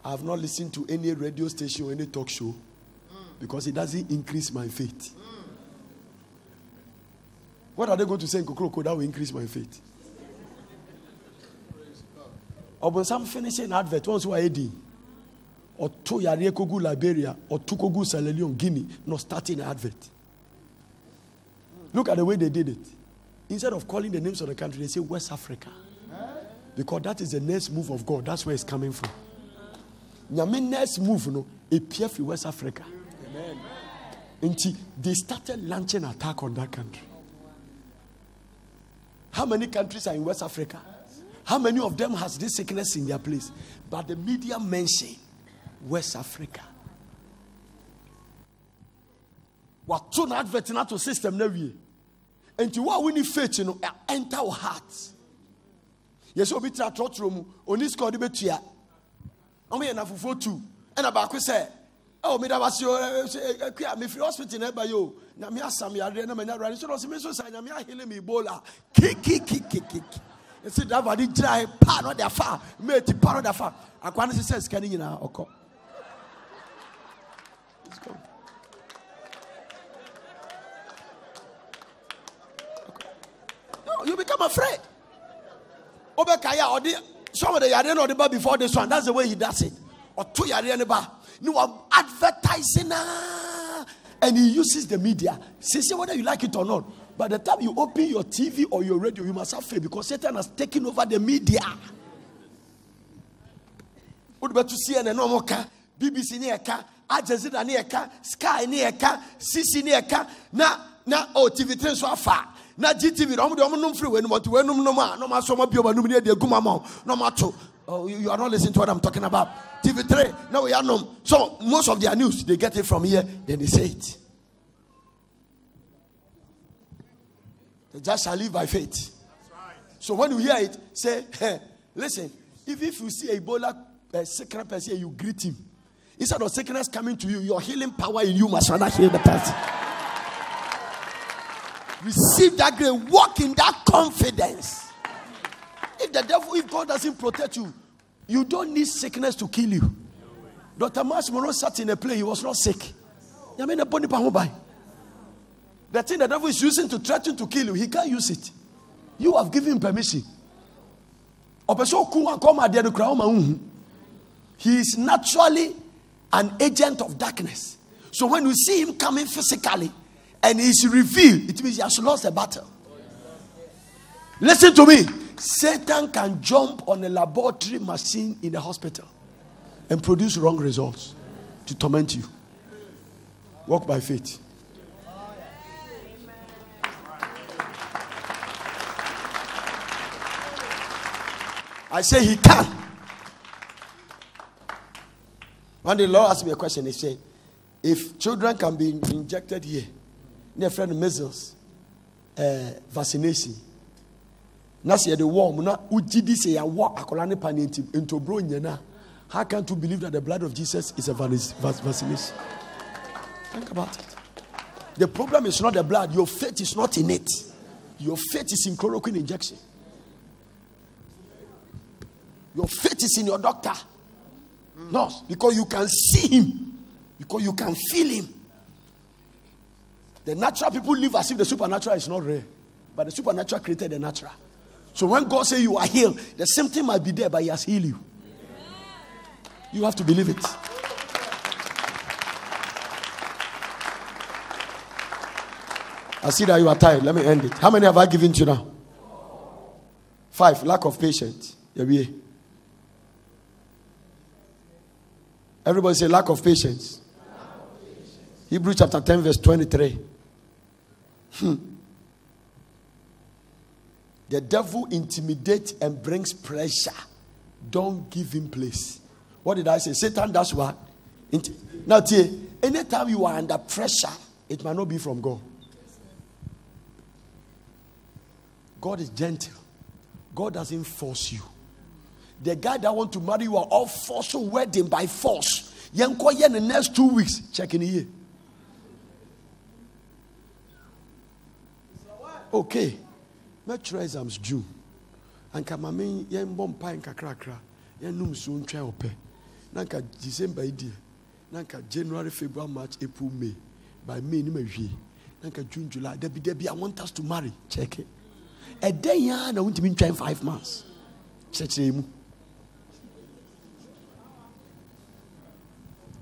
I have not listened to any radio station or any talk show because it doesn't increase my faith. What are they going to say in Kokrokoo that will increase my faith? Obonsam finishing advert once were AD or two yare kogu Liberia or two kogu Sierra Leone Guinea not starting an advert. Look at the way they did it. Instead of calling the names of the country, they say West Africa. Because that is the next move of God. That's where it's coming from. Nyame next move no, appear for West Africa. Nti, they started launching attack on that country. How many countries are in West Africa? How many of them has this sickness in their place? But the media mention West Africa. Wato na advert na system na wie. Nti wo faith no enter heart. Yes, obi tra trotro mu, oni score de betua. Ɔmo yɛ na fufuo tu. Ɛna baako sɛ, eh, "Oh, me da wase o, eh, eh, akua me free hospital na ba yo. Na me asam yare na manya so no se me nyame me Ebola." Ki ki ki ki ki. Esi da ba di gyina he pa no da fa. Me ti pa no da fa. Akwa no se sɛ sika ni nyina ɔkɔ. Let's go. No, you become afraid. Obekaya or some of the yare no the bar before this one. That's the way he does it. Or two yare ne ba. No I'm advertising ah. and he uses the media. Say, say whether you like it or not. By the time you open your TV or your radio, you must have faith because Satan has taken over the media. What about to no more ka, BBC ne ɛka, Al Jazeera ne ɛka, Sky ne ɛka, CC ne ɛka, na na oh TV3 nso afa. Na GTV na ɔmo de ɔmo nom free wɛnum ɔte wɛnum nom a na ɔmo asɔ ɔmo bi ɔmo anum ne de egu mu ama wo, na ɔmo ato. Oh, you, are not listening to what I'm talking about. TV3, now we are nom. So most of their news they get it from here, then they say it. The just shall live by faith. So when you hear it, say, hey, listen, if, if you see a Ebola uh, sick person, you greet him. Instead of sickness coming to you, your healing power in you must rather heal the person. Receive that grace, walk in that confidence. If the devil, if God doesn't protect you, you don't need sickness to kill you. Dr. Myles Munroe sat in a plane, he was not sick. I the thing the devil is using to threaten to kill you, he can't use it. You have given permission. He is naturally an agent of darkness. So when you see him coming physically and he's revealed, it means he has lost the battle. Listen to me. Satan can jump on a laboratory machine in a hospital and produce wrong results to torment you. Walk by faith. I say he can. Day, the Lord asked me a question. He said, If children can be injected here, near friend measles, uh, vaccination, na sɛ yɛde wɔm na wogyi di sɛ yɛawɔ akwaraa ne how can't you believe that the blood of jesus is a vaccination? Think about it. The problem is not the blood your faith is not in it. Your faith is in chloroquine injection. Your faith is in your doctor. Nurse because you can see him because you can feel him the natural people live as if the supernatural is not real but the supernatural created the natural so when God says you are healed, the same thing might be there, but He has healed you. You have to believe it. I see that you are tired. Let me end it. How many have I given to you now? Five. Lack of patience. Everybody say lack of patience. Hebrews chapter 10, verse 23. Hmm. The devil intimidates and brings pressure. Don't give him place. What did I say? Satan does what? Now, anytime you are under pressure, it might not be from God. God is gentle. God doesn't force you. The guy that want to marry you are all forced wedding by force. Yanko in the next two weeks. Check in here. Okay. Mɛtwerɛ exams june. Anka mame yɛmbɔ mpae nkakrakra. Yɛnom nsuo ntwɛn ɔpɛ. Na nka december yi deɛ na nka january february march april may. By may ne mawie na nka june july. Dabi dabi i want us to marry. Check it. Ɛdɛn yɛa na wontumi ntwɛn five months. Kyerɛkyerɛ mu.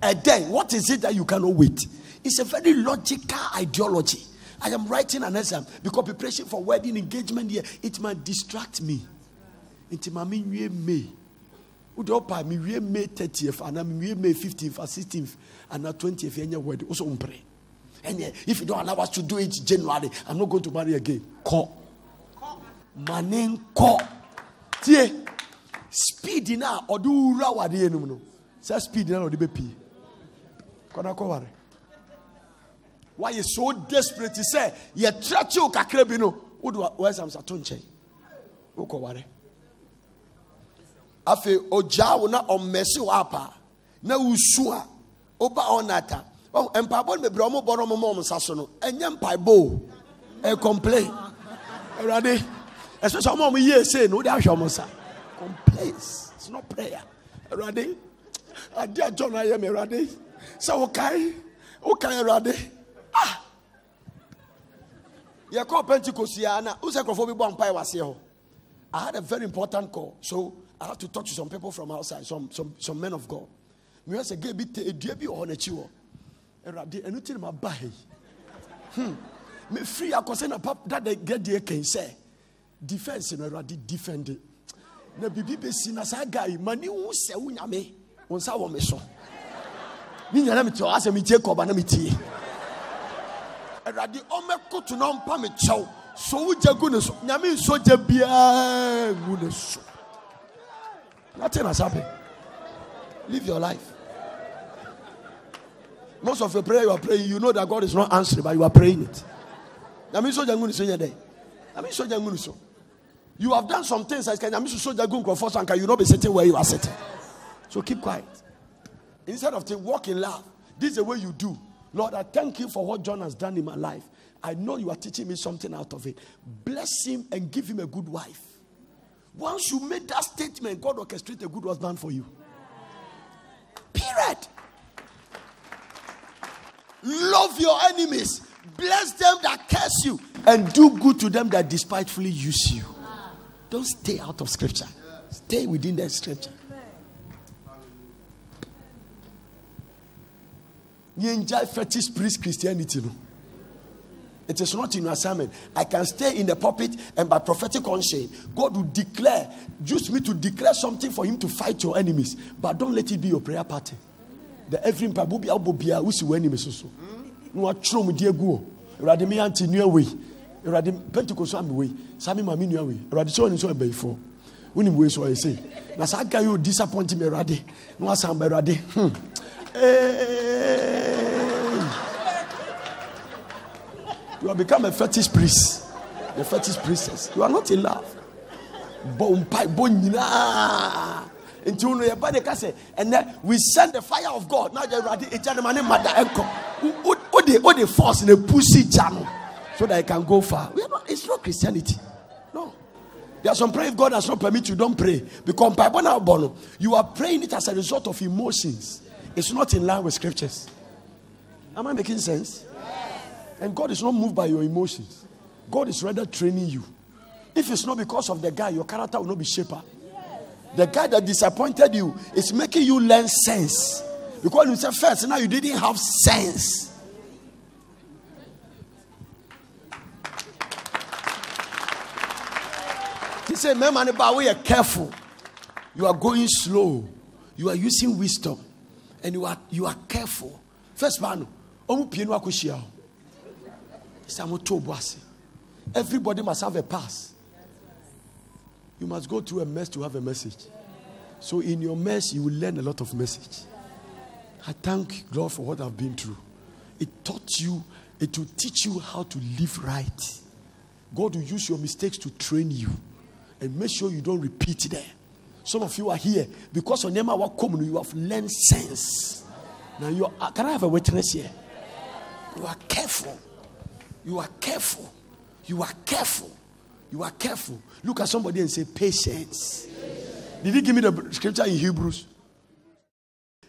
Ɛdɛn what is it that you cannot wait? It's a very logical ideology I am writing an exam because preparation for wedding engagement here, it might distract me. Into my mean May. Would opa me May 30th and I'm May 15th or 16th and now 20th in your wedding. Also pray. And if you don't allow us to do it January, I'm not going to marry again. My name call. Tie. Speed na or do rawa de no. Say speed na or de be pee. Kona ko ware wayɛ so desperate? He sɛ yɛtra kyew kakra bi no. Wode wɔasam sato nkyɛn wokɔware afei ogyaa wo na ɔmmɛse wɔ apa. Na wosu a woba ɔnata mpaebɔ no bebree ɔmobɔ no ɔmoma ɔm nsa so no ɛnyɛ mpaebɔ o. Ɛ complain awurade especially ɔma ɔmo yie sei no wode ahwɛ ɔmo nsa. Complaints. It's not prayer. Awurade ade a john ayɛ me awurade. Sɛ wokae wokae awurade ah! Yɛkɔ pentecost yɛ na wosɛ nkurɔfoɔ bi bɔ mpae waseɛ hɔ. I had a very important call so i have to talk to some people from outside some some some men of god. Mewɛ sɛ gay bi edua bi wɔ hɔ n'akyi hɔ awurade ɛno ti na ma ba ha yi hmm mefiri akɔsɛ na pap dada gɛdeɛ kɛn sɛ defense no awurade defend. Na biribi bɛsi na saa guy ma ne hu sɛ wo nyame wo nsa wɔ me so. Ne nyana mete ɔ asɛ metie kɔba na metie awurade ɔmɛkoto na ɔmpa me kyɛw. So wogya gu ne so. Nyame nsɔ gya biara ngu ne nothing has happened. Live your life. Most of your prayer you are praying you know that God is not answering but you are praying it. Nyame nsɔ gya ngu ne so nyɛ dɛ. Nyame nsɔ gya ngu ne so. You have done some things like nyame nsɔ gya gu nkurɔfoɔ so anka you no be sitting where you are sitting. So keep quiet. Instead of saying, walk in love, this is the way you do. Lord, I thank you for what John has done in my life. I know you are teaching me something out of it. Bless him and give him a good wife. Once you make that statement, God orchestrate a good husband for you. Period. Love your enemies. Bless them that curse you. And do good to them that despitefully use you. Don't stay out of scripture. Stay within the scripture. You enjoy fetish priest Christianity. No? It is not in your assignment. I can stay in the pulpit and by prophetic unction, God will declare, use me to declare something for Him to fight your enemies. But don't let it be your prayer party. The every mpabobi abobia usi wani mesoso. No atro mu die gu. Awurade me anti nua we. Awurade pentecost am we. Sami ma me nua we. Awurade so ni so ebeyfo. Woni we so I say. Na sa guy you disappoint me Awurade. No asam Awurade. Hmm. You have become a fetish priest. The fetish priestess. You are not in love. Nti unu yɛ ba de ka we send the fire of God. Now yɛ awurade egya ne ma ne ma da de force na pussy gya no so that it can go far. We are not, it's not Christianity. No. There are some prayer if God has not permit you, don't pray. Because you are praying it as a result of emotions. It's not in line with scriptures. Am I making sense? And God is not moved by your emotions. God is rather training you. If it's not because of the guy, your character will not be shaper. The guy that disappointed you is making you learn sense. Because you said first, now you didn't have sense. He said, but we are careful. You are going slow. You are using wisdom. And you are you are careful. First man, Everybody must have a pass. You must go through a mess to have a message. So in your mess, you will learn a lot of message. I thank God for what I've been through. It taught you, it will teach you how to live right. God will use your mistakes to train you and make sure you don't repeat them. Some of you are here because on Nema Wakomu, you have learned sense. Now you are, can I have a witness here? You are careful. You are careful. You are careful. You are careful. Look at somebody and say, patience. Did he give me the scripture in Hebrews?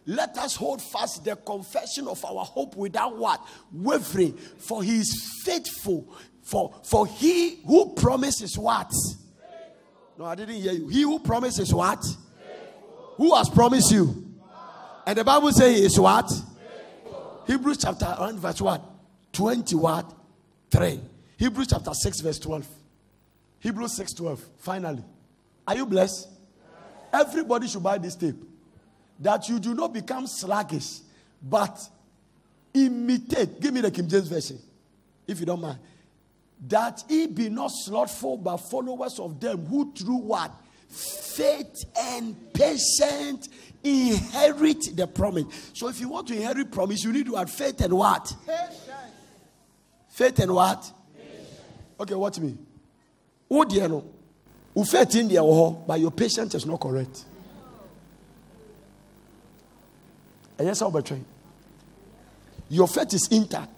Let us hold fast the confession of our hope without what? Wavering. For he is faithful. For, for he who promises what? No, I didn't hear you. He who promises what? Who has promised you? And the Bible says he is what? Hebrews chapter 1, verse what? 20 what? 3. Hebrews chapter 6, verse 12. Hebrews 6 12. Finally. Are you blessed? Everybody should buy this tape. That you do not become sluggish, but imitate. Give me the King James Version, if you don't mind. That he be not slothful, but followers of them who through what? Faith and patience inherit the promise. So if you want to inherit promise, you need to have faith and what? Patience. Faith and what? Okay, watch me. Who do you know? Who faith in the but your patience is not correct. And yes, I'll betray. Your faith is intact.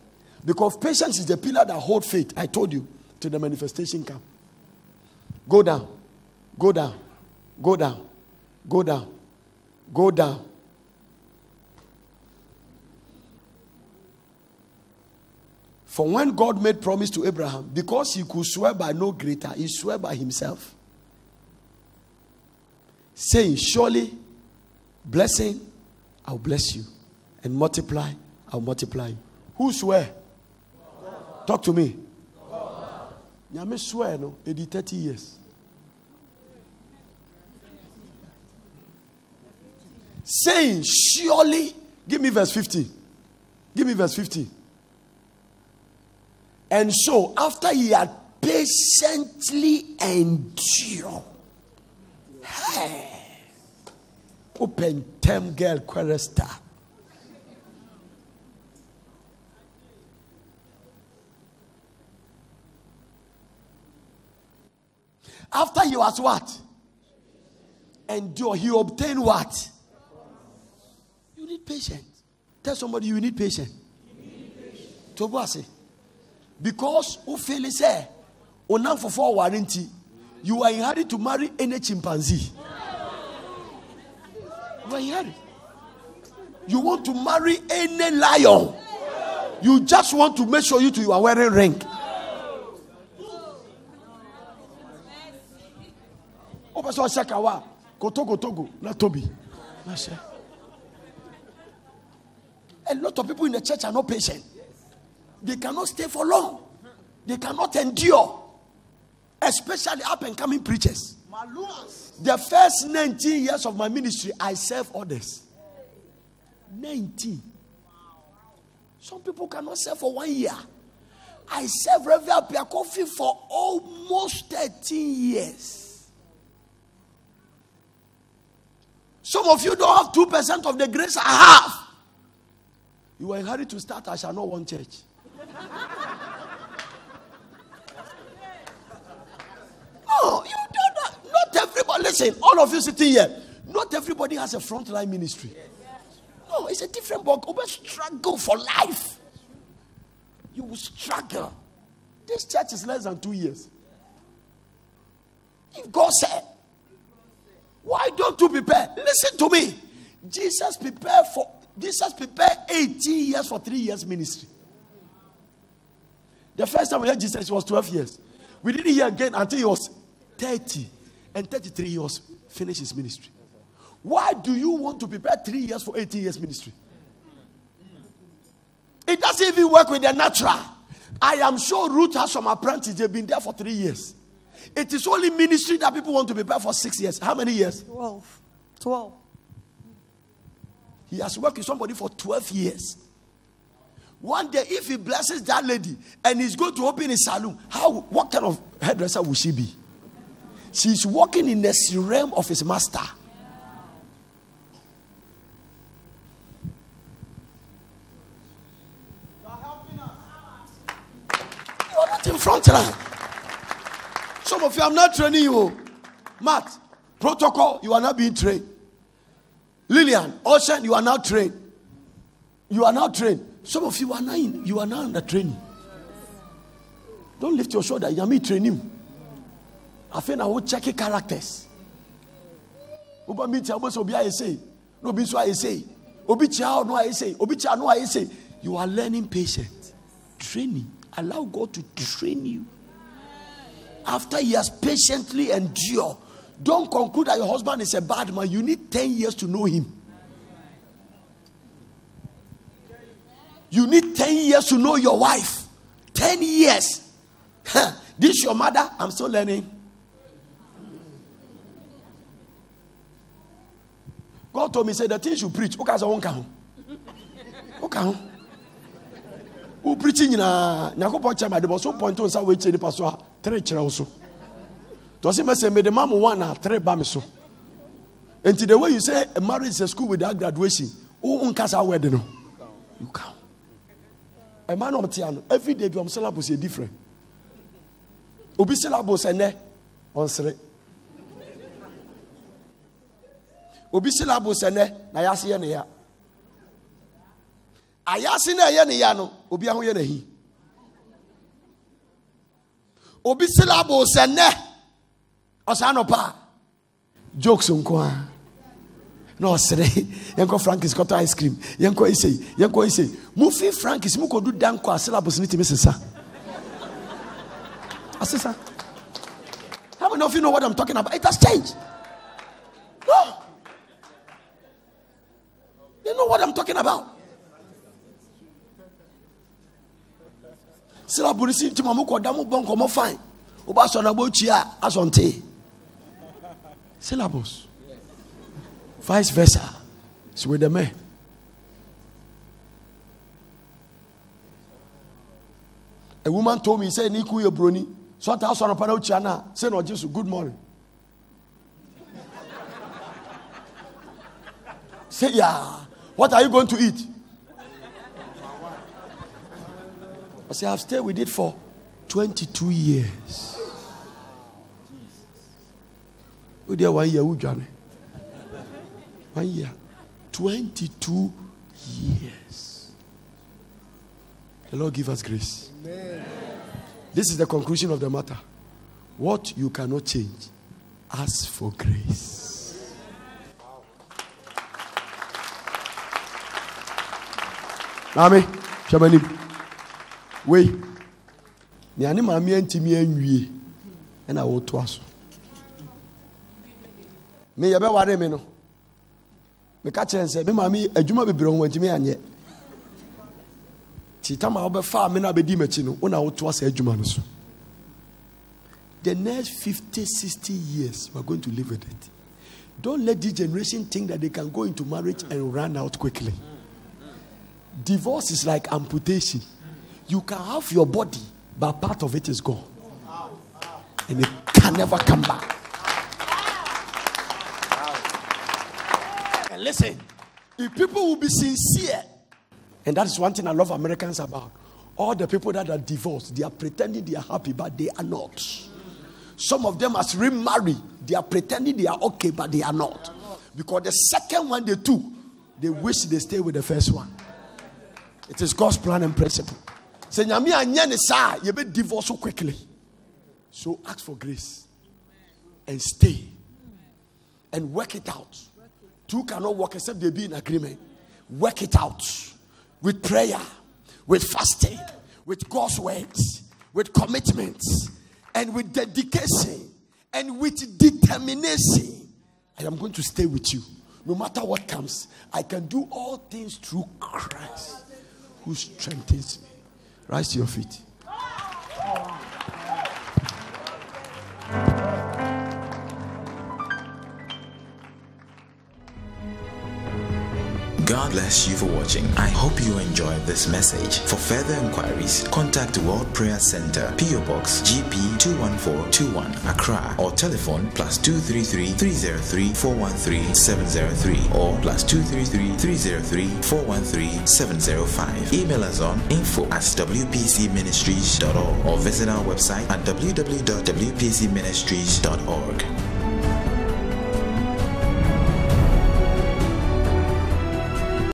Because patience is the pillar that holds faith. I told you till the manifestation camp. Go down. Go down. Go down. Go down. Go down. For when God made promise to Abraham, because he could swear by no greater, he swore by himself. Saying, Surely, blessing, I'll bless you. And multiply, I'll multiply you. Who swear? Talk to me. Nyame swear no, it 30 years. Saying, Surely, give me verse 50. Give me verse 50. And so, after he had patiently endured, hey, open tem girl queresta. After he was what? Endure, he obtained what? You need patience. Tell somebody you need patience. To what Because who is there? Onam for four warranty. You are in hurry to marry any chimpanzee. You are in hurry. You want to marry any lion. You just want to make sure you, to, you are wearing ring. Ó sọ ọsẹ kàwá kòtókòtókò náà tóbi a lot of people in the church are not patient. They cannot stay for long. They cannot endure especially up and coming preachers. The first 19 years of my ministry i serve others. 19 some people cannot serve for one year. I serve reverend Piakofi for almost 13 years Some of you don't have 2% of the grace I have. You are in hurry to start, I shall not want church. no, you don't know. Not everybody, listen, all of you sitting here, not everybody has a frontline ministry. No, it's a different book. Will struggle for life. You will struggle. This church is less than two years. If God said, why don't you prepare? Listen to me. Jesus prepared for Jesus prepared 18 years for three years ministry. The first time we heard Jesus was 12 years. We didn't hear again until he was 30 and 33 years finished his ministry. Why do you want to prepare three years for 18 years ministry? It doesn't even work with the natural. I am sure Ruth has some apprentices, they've been there for three years. It is only ministry that people want to prepare for six years. How many years? 12. 12. He has worked with somebody for 12 years. One day, if he blesses that lady and he's going to open a salon, how what kind of hairdresser will she be? She's working in the realm of his master. You are not in front line. Some of you, I'm not training you. Matt, protocol, you are not being trained. Lillian, Ocean, you are now trained. You are now trained. Some of you are not in, you are now under training. Don't lift your shoulder. You are me training. I think I will check characters. Oba meet your boss, Obi I say. No, be so I say. Obi chia no I say. Obi chia no I say. You are learning patience. Training. Allow God to train you after he has patiently endured, don't conclude that your husband is a bad man. You need 10 years to know him. You need 10 years to know your wife. 10 years. this your mother? I'm still learning. God told me, say the things you preach, okay, so won't Okay. Who preaching in a Nyakopo Chama, there was so point to say, which the pastor tere kyerɛ wo so tɔsi mɛ sɛ mede ma mo one na tere ba me so nti the way you say a marriage is a school without graduation wo nkasa wɛdi no? You can ɛmaa na ɔmo te ano every day bi ɔmo syllabus yɛ different. Obi syllabus ɛnɛ ɔnsere obi syllabus ɛnɛ na yase yɛ ne ya ayase na ɛyɛ ne ya no? Obi aho yɛ n'ahi. Obi syllables ɛnɛ ɔsan nɔpa jokes nko a. Na ɔsere yɛnkɔ frankis kɔtɔ ice cream. Yɛnkɔ esei yɛnkɔ esei mufi frankis mu kɔdu danko a syllabus ne timi sisa asisa how many of you know what i'm talking about? It has changed. No you know what i'm talking about syllable si nti ma mo kɔ da mo bɔ nkɔmɔ fine o b'a sɔrɔ na b'o ci a asɔn te syllables vice versa it's with the man. A woman told me, say, Niku your brony. So I told her, Chana, say, no, just good morning. say, yeah, what are you going to eat? I say, I've stayed with it for 22 years. Oh, dear, one year, one year. 22 years. The Lord give us grace. This is the conclusion of the matter. What you cannot change, ask for grace. Mami, Shamani, wait. Nea ne maame antimi anwie ɛna wotoa so. Me yɛbɛware me no. Meka kyerɛ sɛ me maame adwuma bebree ho antimi anyɛ. Nti tam a wobɛfaa me no abɛdi m'akyi no wona wotoa saa adwuma no so. The next 50 60 years we are going to live with it. Don't let this generation think that they can go into marriage and run out quickly. Divorce is like amputation you can have your body but part of it is gone and it can never come back and listen if people will be sincere and that is one thing I love Americans about. All the people that are divorced, they are pretending they are happy, but they are not. Some of them has remarried, they are pretending they are okay, but they are not. Because the second one they took, they wish they stay with the first one. It is God's plan and principle. Say, "Nyame anya ne saa, you be divorce so quickly. So ask for grace and stay and work it out. Two cannot work except they be in agreement. Work it out with prayer, with fasting, with God's words, with commitments, and with dedication, and with determination. I am going to stay with you. No matter what comes, I can do all things through Christ who strengthens me. Rise to your feet. God bless you for watching. I hope you enjoyed this message. For further inquiries, contact World Prayer Center, PO Box GP 21421 Accra or telephone plus 233 303 413 703 or plus 233 303 413 705. Email us on info at wpcministries.org or visit our website at www.wpcministries.org.